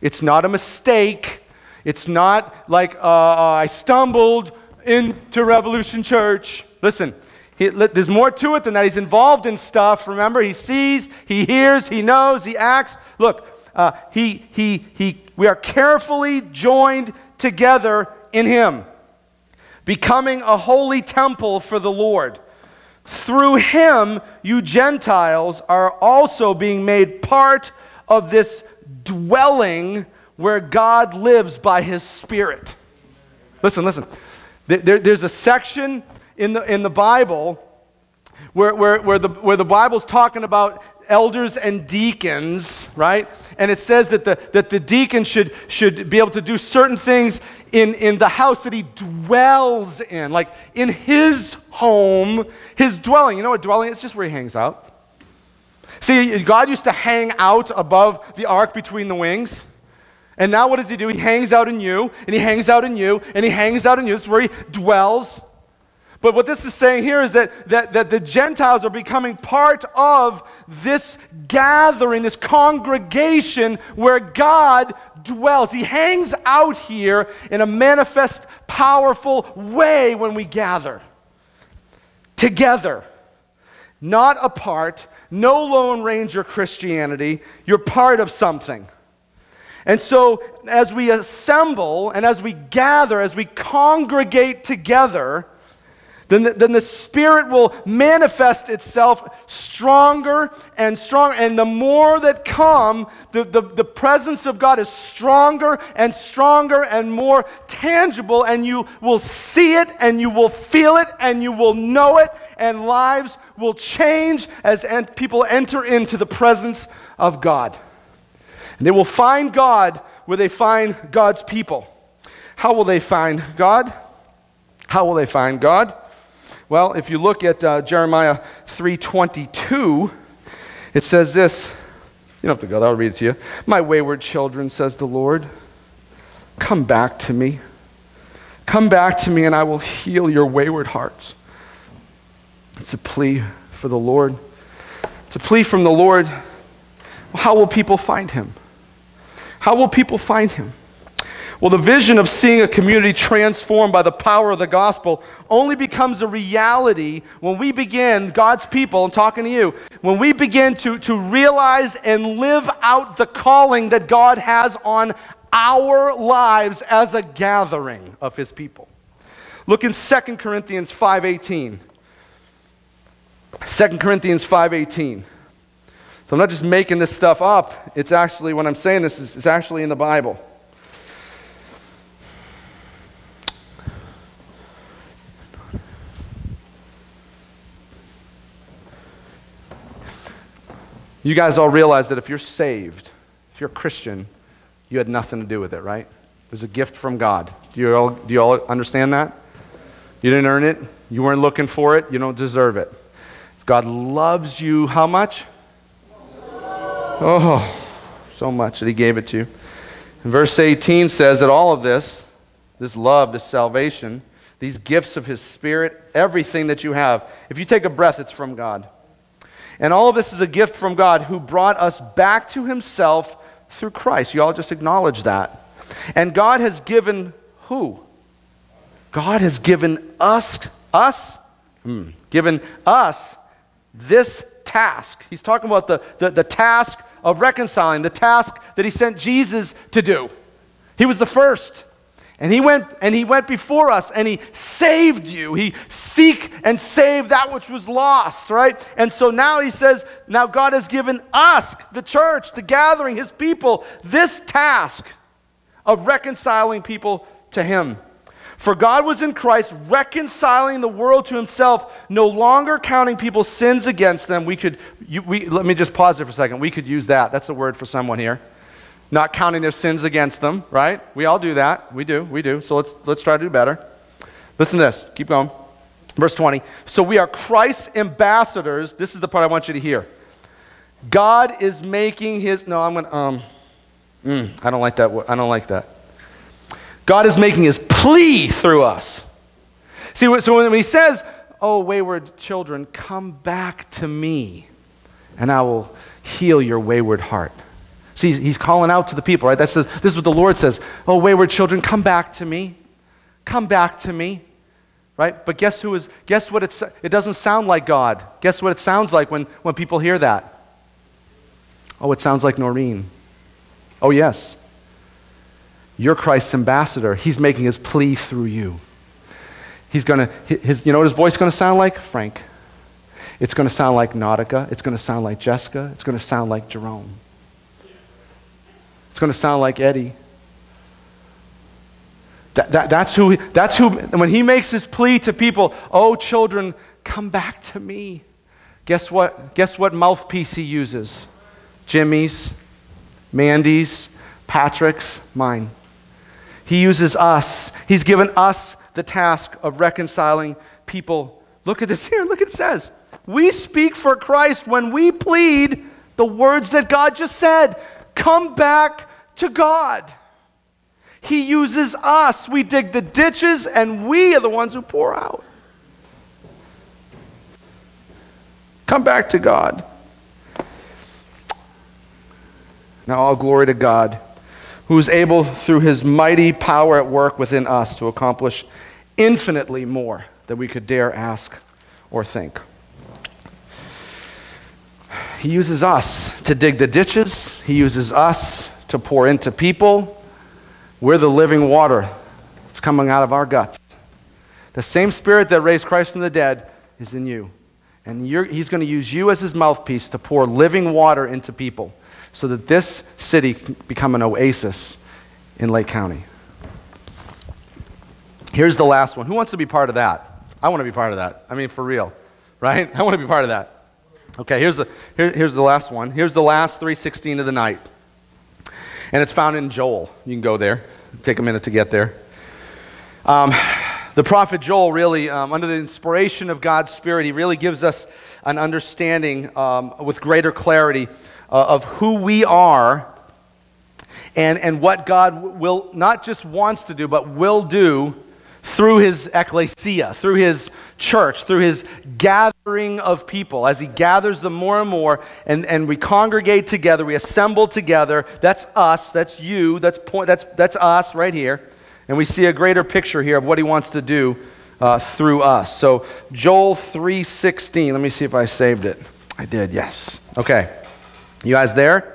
It's not a mistake. It's not like uh, I stumbled into Revolution Church. Listen, he, there's more to it than that. He's involved in stuff. Remember, he sees, he hears, he knows, he acts. Look, uh, he, he, he, we are carefully joined together in him, becoming a holy temple for the Lord. Through him, you Gentiles are also being made part of this dwelling where God lives by his Spirit. Listen, listen. There, there's a section in the, in the Bible where, where, where, the, where the Bible's talking about elders and deacons, right? And it says that the, that the deacon should, should be able to do certain things in, in the house that he dwells in, like in his home, his dwelling. You know what dwelling is? Just where he hangs out. See, God used to hang out above the ark between the wings. And now what does he do? He hangs out in you, and he hangs out in you, and he hangs out in you. This is where he dwells. But what this is saying here is that, that, that the Gentiles are becoming part of this gathering, this congregation where God dwells. He hangs out here in a manifest, powerful way when we gather together, not apart, no Lone Ranger Christianity. You're part of something. And so, as we assemble and as we gather, as we congregate together, then the, then the Spirit will manifest itself stronger and stronger. And the more that come, the, the, the presence of God is stronger and stronger and more tangible, and you will see it and you will feel it and you will know it, and lives will change as people enter into the presence of God. And they will find God where they find God's people. How will they find God? How will they find God? Well, if you look at uh, Jeremiah 3:22, it says this. You don't have to go I'll read it to you. My wayward children, says the Lord, come back to me. Come back to me, and I will heal your wayward hearts. It's a plea for the Lord. It's a plea from the Lord. How will people find him? How will people find him? Well, the vision of seeing a community transformed by the power of the gospel only becomes a reality when we begin, God's people, I'm talking to you, when we begin to, to realize and live out the calling that God has on our lives as a gathering of his people. Look in 2 Corinthians 5:18. 2 Corinthians 5:18. So I'm not just making this stuff up. It's actually when I'm saying this, it's actually in the Bible. You guys all realize that if you're saved, if you're a Christian, you had nothing to do with it, right? It was a gift from God. Do you all, do you all understand that? You didn't earn it. You weren't looking for it. You don't deserve it. God loves you how much? Oh, so much that He gave it to you. And verse 18 says that all of this, this love, this salvation, these gifts of His Spirit, everything that you have, if you take a breath, it's from God. And all of this is a gift from God who brought us back to Himself through Christ. You all just acknowledge that. And God has given who? God has given us, us, hmm, given us this task. He's talking about the, the, the task of reconciling, the task that he sent Jesus to do. He was the first. And he went and he went before us and he saved you. He seek and save that which was lost, right? And so now he says, now God has given us, the church, the gathering, his people, this task of reconciling people to him. For God was in Christ reconciling the world to himself, no longer counting people's sins against them. We could, you, we, let me just pause there for a second. We could use that. That's a word for someone here. Not counting their sins against them, right? We all do that. We do, we do. So let's, let's try to do better. Listen to this. Keep going. Verse 20. So we are Christ's ambassadors. This is the part I want you to hear. God is making his, no, I'm going to, um, mm, I don't like that. I don't like that. God is making his plea through us. See, so when he says, Oh, wayward children, come back to me, and I will heal your wayward heart. See, he's calling out to the people, right? That says, this is what the Lord says. Oh, wayward children, come back to me. Come back to me. Right? But guess who is, guess what it's, it doesn't sound like God. Guess what it sounds like when, when people hear that? Oh, it sounds like Noreen. Oh, yes. You're Christ's ambassador. He's making his plea through you. He's going to, his, you know what his voice is going to sound like? Frank. It's going to sound like Nautica. It's going to sound like Jessica. It's going to sound like Jerome. It's going to sound like Eddie. That, that, that's, who, that's who, when he makes his plea to people, oh, children, come back to me. Guess what? Guess what mouthpiece he uses? Jimmy's, Mandy's, Patrick's, mine. He uses us. He's given us the task of reconciling people. Look at this *laughs* here. Look at it says. We speak for Christ when we plead the words that God just said. Come back to God. He uses us. We dig the ditches and we are the ones who pour out. Come back to God. Now, all glory to God who is able through his mighty power at work within us to accomplish infinitely more than we could dare ask or think. He uses us to dig the ditches, he uses us to pour into people. We're the living water that's coming out of our guts. The same spirit that raised Christ from the dead is in you. And he's going to use you as his mouthpiece to pour living water into people so that this city can become an oasis in Lake County. Here's the last one. Who wants to be part of that? I want to be part of that. I mean, for real, right? *laughs* I want to be part of that. Okay, here's the, here, here's the last one. Here's the last 316 of the night. And it's found in Joel. You can go there. Take a minute to get there. Um, the prophet Joel really, um, under the inspiration of God's Spirit, he really gives us an understanding um, with greater clarity uh, of who we are and, and what God will not just wants to do, but will do through his ecclesia, through his church, through his gathering of people. As he gathers them more and more, and, and we congregate together, we assemble together. That's us, that's you, that's, point, that's, that's us right here. And we see a greater picture here of what he wants to do uh, through us. So Joel 3.16, let me see if I saved it. I did, yes. Okay. You guys there?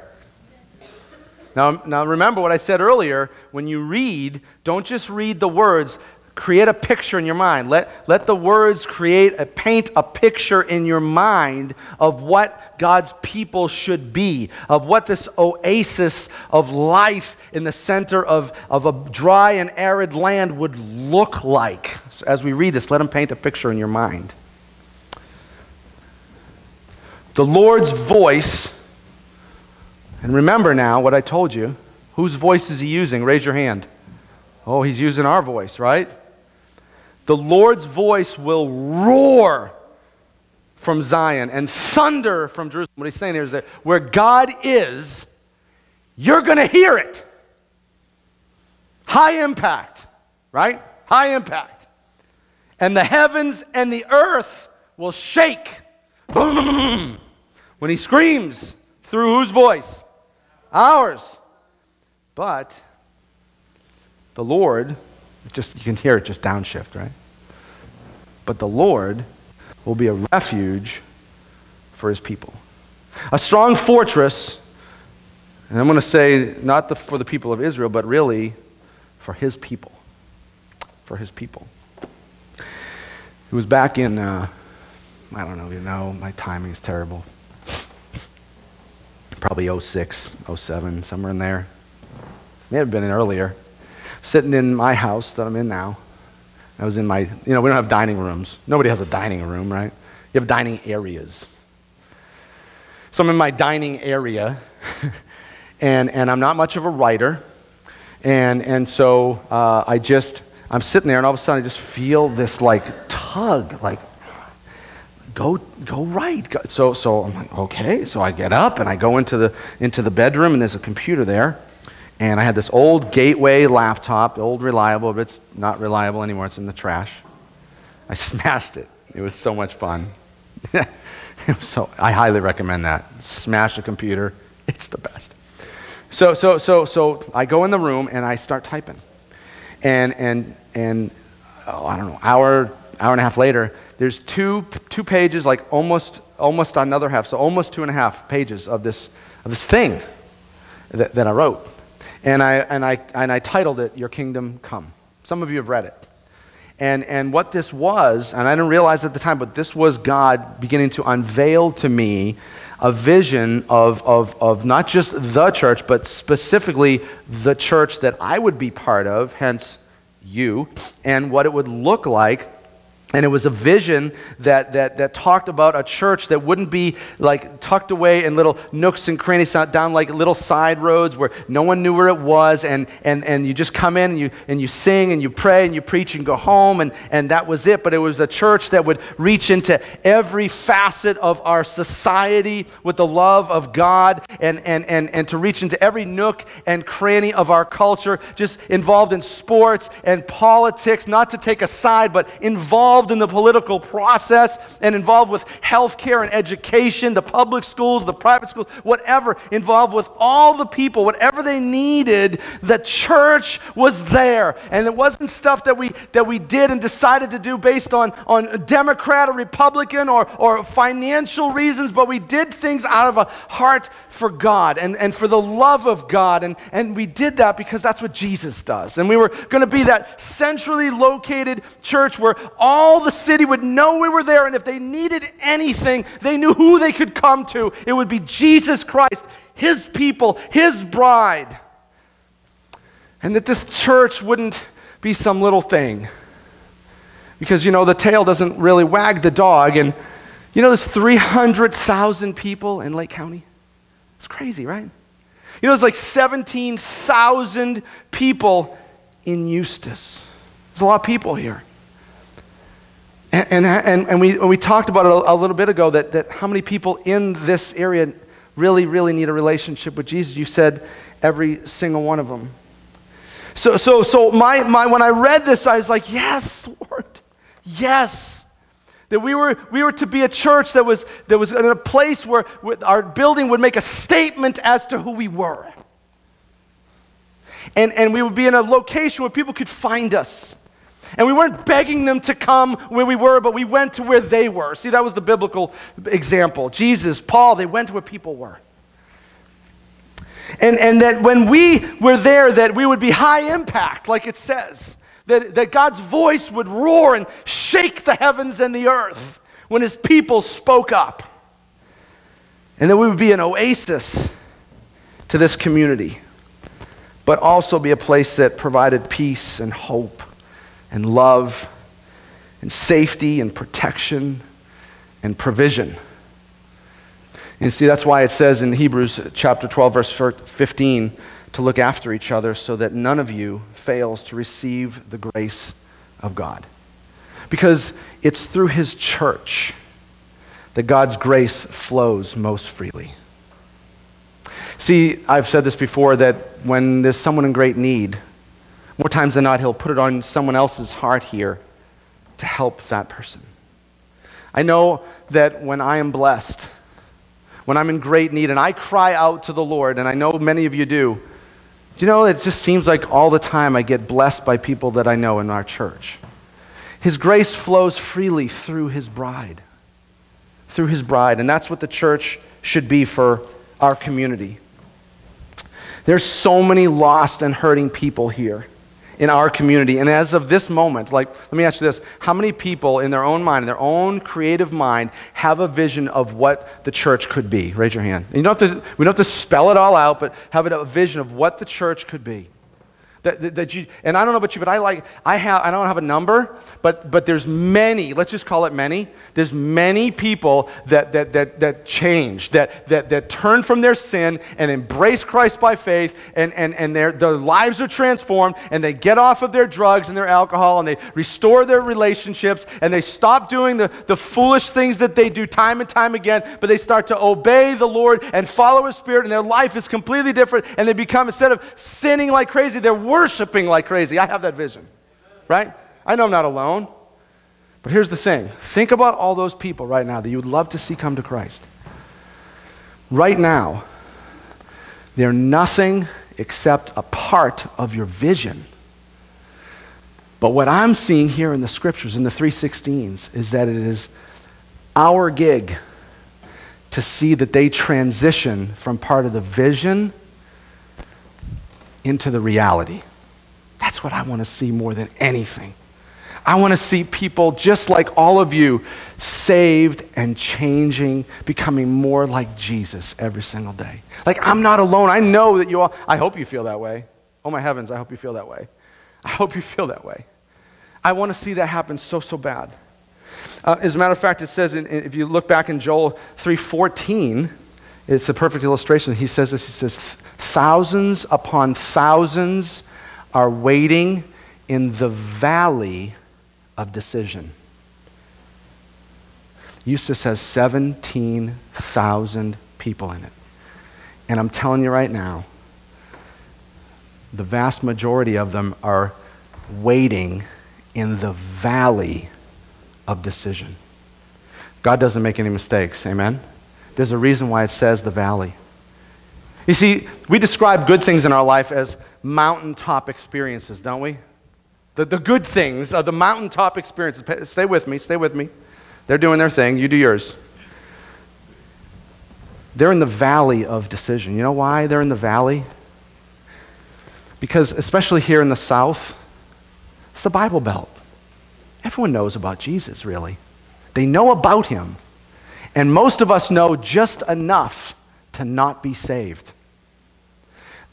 Now, now remember what I said earlier. When you read, don't just read the words. Create a picture in your mind. Let, let the words create a paint a picture in your mind of what God's people should be, of what this oasis of life in the center of, of a dry and arid land would look like. So as we read this, let him paint a picture in your mind. The Lord's voice and remember now what I told you. Whose voice is he using? Raise your hand. Oh, he's using our voice, right? The Lord's voice will roar from Zion and thunder from Jerusalem. What he's saying here is that where God is, you're going to hear it. High impact, right? High impact. And the heavens and the earth will shake. Boom. When he screams through whose voice? Ours. But the Lord, just you can hear it just downshift, right? But the Lord will be a refuge for his people. A strong fortress, and I'm going to say not the, for the people of Israel, but really for his people. For his people. It was back in, uh, I don't know, you know, my timing is terrible. Probably 06, 07, somewhere in there. May have been in earlier. Sitting in my house that I'm in now. I was in my, you know, we don't have dining rooms. Nobody has a dining room, right? You have dining areas. So I'm in my dining area, *laughs* and, and I'm not much of a writer. And, and so uh, I just, I'm sitting there, and all of a sudden I just feel this like tug, like, go, go right. So, so I'm like, okay. So I get up and I go into the, into the bedroom, and there's a computer there. And I had this old Gateway laptop, old reliable, but it's not reliable anymore. It's in the trash. I *laughs* smashed it. It was so much fun. *laughs* so I highly recommend that. Smash a computer. *laughs* It's the best. So, so, so, so I go in the room and I start typing. And, and, and oh, I don't know, hour, hour and a half later, there's two, two pages, like almost, almost another half, so almost two and a half pages of this, of this thing that, that I wrote. And I, and, I, and I titled it, Your Kingdom Come. Some of you have read it. And, and what this was, and I didn't realize at the time, but this was God beginning to unveil to me a vision of, of, of not just the church, but specifically the church that I would be part of, hence you, and what it would look like and it was a vision that, that, that talked about a church that wouldn't be like tucked away in little nooks and crannies down like little side roads where no one knew where it was. And, and, and you just come in and you, and you sing and you pray and you preach and go home. And, and that was it. But it was a church that would reach into every facet of our society with the love of God and, and, and, and to reach into every nook and cranny of our culture, just involved in sports and politics, not to take a side, but involved involved in the political process and involved with healthcare and education, the public schools, the private schools, whatever, involved with all the people, whatever they needed, the church was there. And it wasn't stuff that we, that we did and decided to do based on, on Democrat or Republican or, or financial reasons, but we did things out of a heart for God and, and for the love of God. And, and we did that because that's what Jesus does. And we were going to be that centrally located church where all all the city would know we were there, and if they needed anything, they knew who they could come to. It would be Jesus Christ, His people, His bride. And that this church wouldn't be some little thing. Because, you know, the tail doesn't really wag the dog. And, you know, there's 300,000 people in Lake County. It's crazy, right? You know, there's like 17,000 people in Eustis. There's a lot of people here. And, and, and we, we talked about it a, little bit ago that, that how many people in this area really, really need a relationship with Jesus. You said every single one of them. So, so, so my, my, when I read this, I was like, yes, Lord, yes. That we were, we were to be a church that was, that was in a place where, where our building would make a statement as to who we were. And, and we would be in a location where people could find us. And we weren't begging them to come where we were, but we went to where they were. See, that was the biblical example. Jesus, Paul, they went to where people were. And, and that when we were there, that we would be high impact, like it says. That, that God's voice would roar and shake the heavens and the earth when his people spoke up. And that we would be an oasis to this community, but also be a place that provided peace and hope and love and safety and protection and provision. And see, that's why it says in Hebrews chapter 12, verse 15, to look after each other so that none of you fails to receive the grace of God. Because it's through his church that God's grace flows most freely. See, I've said this before that when there's someone in great need, more times than not, He'll put it on someone else's heart here to help that person. I know that when I am blessed, when I'm in great need, and I cry out to the Lord, and I know many of you do, do you know, it just seems like all the time I get blessed by people that I know in our church. His grace flows freely through His bride. Through His bride. And that's what the church should be for our community. There's so many lost and hurting people here in our community. And as of this moment, like, let me ask you this how many people in their own mind, in their own creative mind, have a vision of what the church could be? Raise your hand. You don't have to, we don't have to spell it all out, but have a vision of what the church could be. That, that, that, you, and I don't know about you, but I like, I, have, I don't have a number, but, but there's many, let's just call it many, there's many people that, that, that, that change, that, that, that turn from their sin and embrace Christ by faith, and, and, and their, their lives are transformed, and they get off of their drugs and their alcohol, and they restore their relationships, and they stop doing the, the foolish things that they do time and time again, but they start to obey the Lord and follow His Spirit, and their life is completely different, and they become, instead of sinning like crazy, they're worshiping like crazy. I have that vision, right? I know I'm not alone. But here's the thing think about all those people right now that you would love to see come to Christ. Right now, they're nothing except a part of your vision. But what I'm seeing here in the scriptures, in the 316s, is that it is our gig to see that they transition from part of the vision into the reality. That's what I want to see more than anything. I want to see people just like all of you saved and changing, becoming more like Jesus every single day. Like, I'm not alone. I know that you all, I hope you feel that way. Oh, my heavens, I hope you feel that way. I hope you feel that way. I want to see that happen so, so bad. Uh, as a matter of fact, it says, in, if you look back in Joel 3.14, it's a perfect illustration. He says this, he says, thousands upon thousands are waiting in the valley of decision. Eustis has 17,000 people in it. And I'm telling you right now, the vast majority of them are waiting in the valley of decision. God doesn't make any mistakes, amen? There's a reason why it says the valley. You see, we describe good things in our life as mountaintop experiences, don't we? The, the good things are the mountaintop experiences. Stay with me, stay with me. They're doing their thing, you do yours. They're in the valley of decision. You know why they're in the valley? Because, especially here in the South, it's the Bible Belt. Everyone knows about Jesus, really. They know about him. And most of us know just enough to not be saved.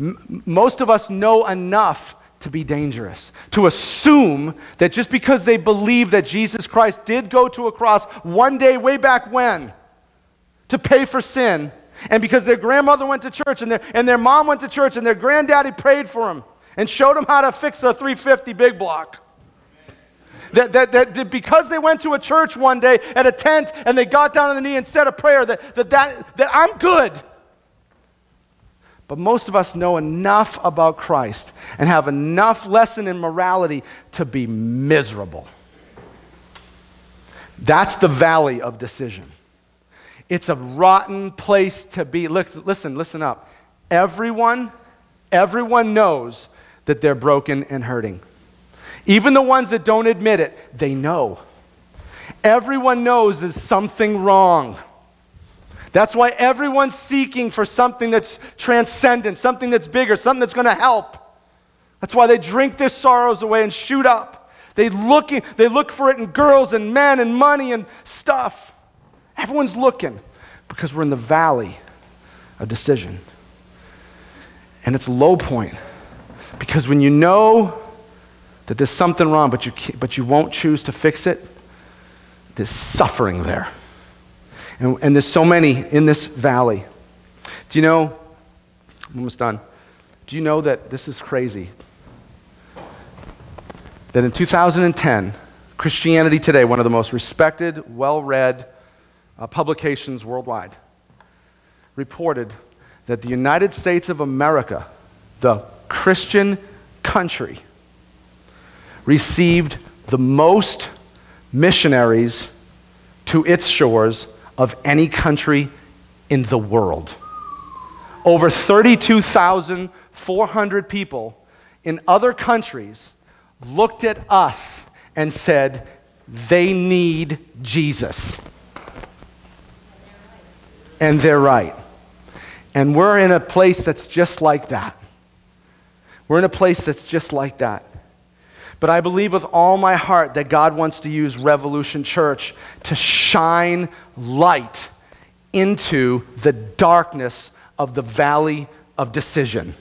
M- most of us know enough to be dangerous. To assume that just because they believe that Jesus Christ did go to a cross one day way back when to pay for sin, and because their grandmother went to church and their, and their mom went to church and their granddaddy prayed for them and showed them how to fix a 350 big block. That, that, that, because they went to a church one day at a tent and they got down on the knee and said a prayer, that, that, that, that I'm good. But most of us know enough about Christ and have enough lesson in morality to be miserable. That's the valley of decision. It's a rotten place to be. Listen, listen up. Everyone, everyone knows that they're broken and hurting. Even the ones that don't admit it, they know. Everyone knows there's something wrong. That's why everyone's seeking for something that's transcendent, something that's bigger, something that's going to help. That's why they drink their sorrows away and shoot up. They, looking, they look for it in girls and men and money and stuff. Everyone's looking because we're in the valley of decision. And it's a low point because when you know that there's something wrong, but you, but you won't choose to fix it, there's suffering there. And, and there's so many in this valley. Do you know, I'm almost done. Do you know that this is crazy? That in 2010, Christianity Today, one of the most respected, well read uh, publications worldwide reported that the United States of America, the Christian country, received the most missionaries to its shores of any country in the world. Over 32,400 people in other countries looked at us and said, they need Jesus. And they're right. And we're in a place that's just like that. We're in a place that's just like that. But I believe with all my heart that God wants to use Revolution Church to shine light into the darkness of the valley of decision.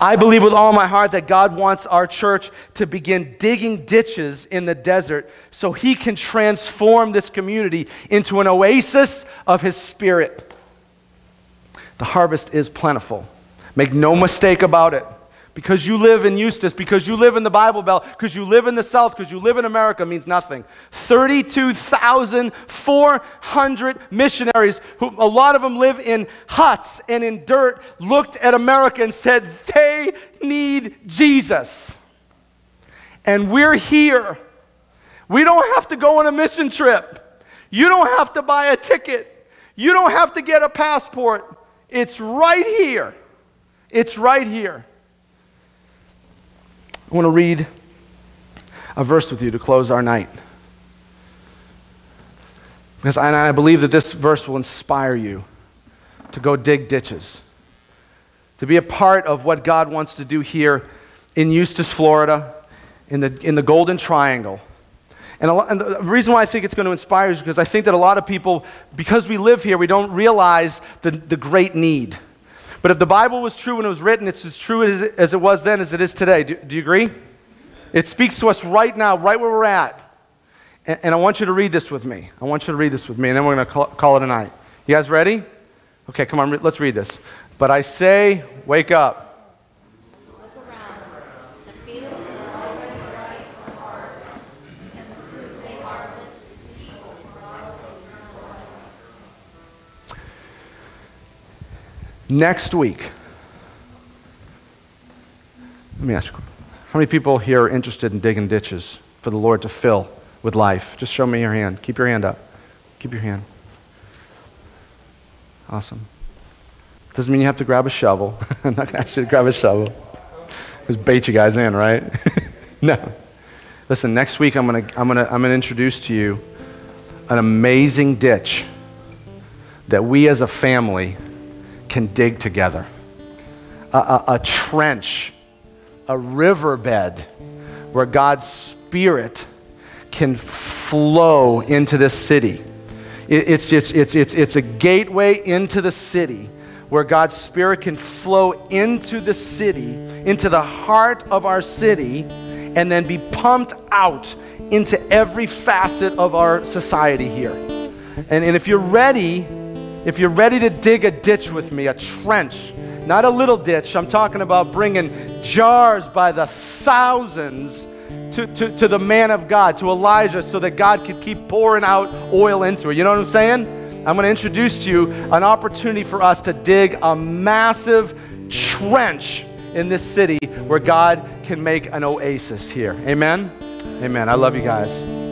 I believe with all my heart that God wants our church to begin digging ditches in the desert so He can transform this community into an oasis of His Spirit. The harvest is plentiful. Make no mistake about it because you live in Eustis, because you live in the Bible Belt, because you live in the South, because you live in America means nothing. 32,400 missionaries, who a lot of them live in huts and in dirt, looked at America and said, they need Jesus. And we're here. We don't have to go on a mission trip. You don't have to buy a ticket. You don't have to get a passport. It's right here. It's right here. I want to read a verse with you to close our night. Because I, I believe that this verse will inspire you to go dig ditches, to be a part of what God wants to do here in Eustis, Florida, in the, in the Golden Triangle. And, lot, and, the reason why I think it's going to inspire you is because I think that a lot of people, because we live here, we don't realize the, the great need. But if the Bible was true when it was written, it's as true as it, as it was then as it is today. Do, do, you agree? It speaks to us right now, right where we're at. And, and, I want you to read this with me. I want you to read this with me, and then we're going to call, call it a night. You guys ready? Okay, come on, let's read this. But I say, wake up. Next week, let me ask you, how many people here are interested in digging ditches for the Lord to fill with life? Just show me your hand. Keep your hand up. Keep your hand. Awesome. Doesn't mean you have to grab a shovel. *laughs* I'm not going to ask you to grab a shovel. Just bait you guys in, right? *laughs* no. Listen, next week I'm going to I'm gonna, I'm gonna introduce to you an amazing ditch that we as a family can dig together. A, a, a trench, a riverbed where God's Spirit can flow into this city. It, it's, just, it's, it's, it's a gateway into the city where God's Spirit can flow into the city, into the heart of our city, and then be pumped out into every facet of our society here. And, and if you're ready, if you're ready to dig a ditch with me, a trench, not a little ditch, I'm talking about bringing jars by the thousands to, to, to the man of God, to Elijah, so that God could keep pouring out oil into it. You know what I'm saying? I'm going to introduce to you an opportunity for us to dig a massive trench in this city where God can make an oasis here. Amen? Amen. I love you guys.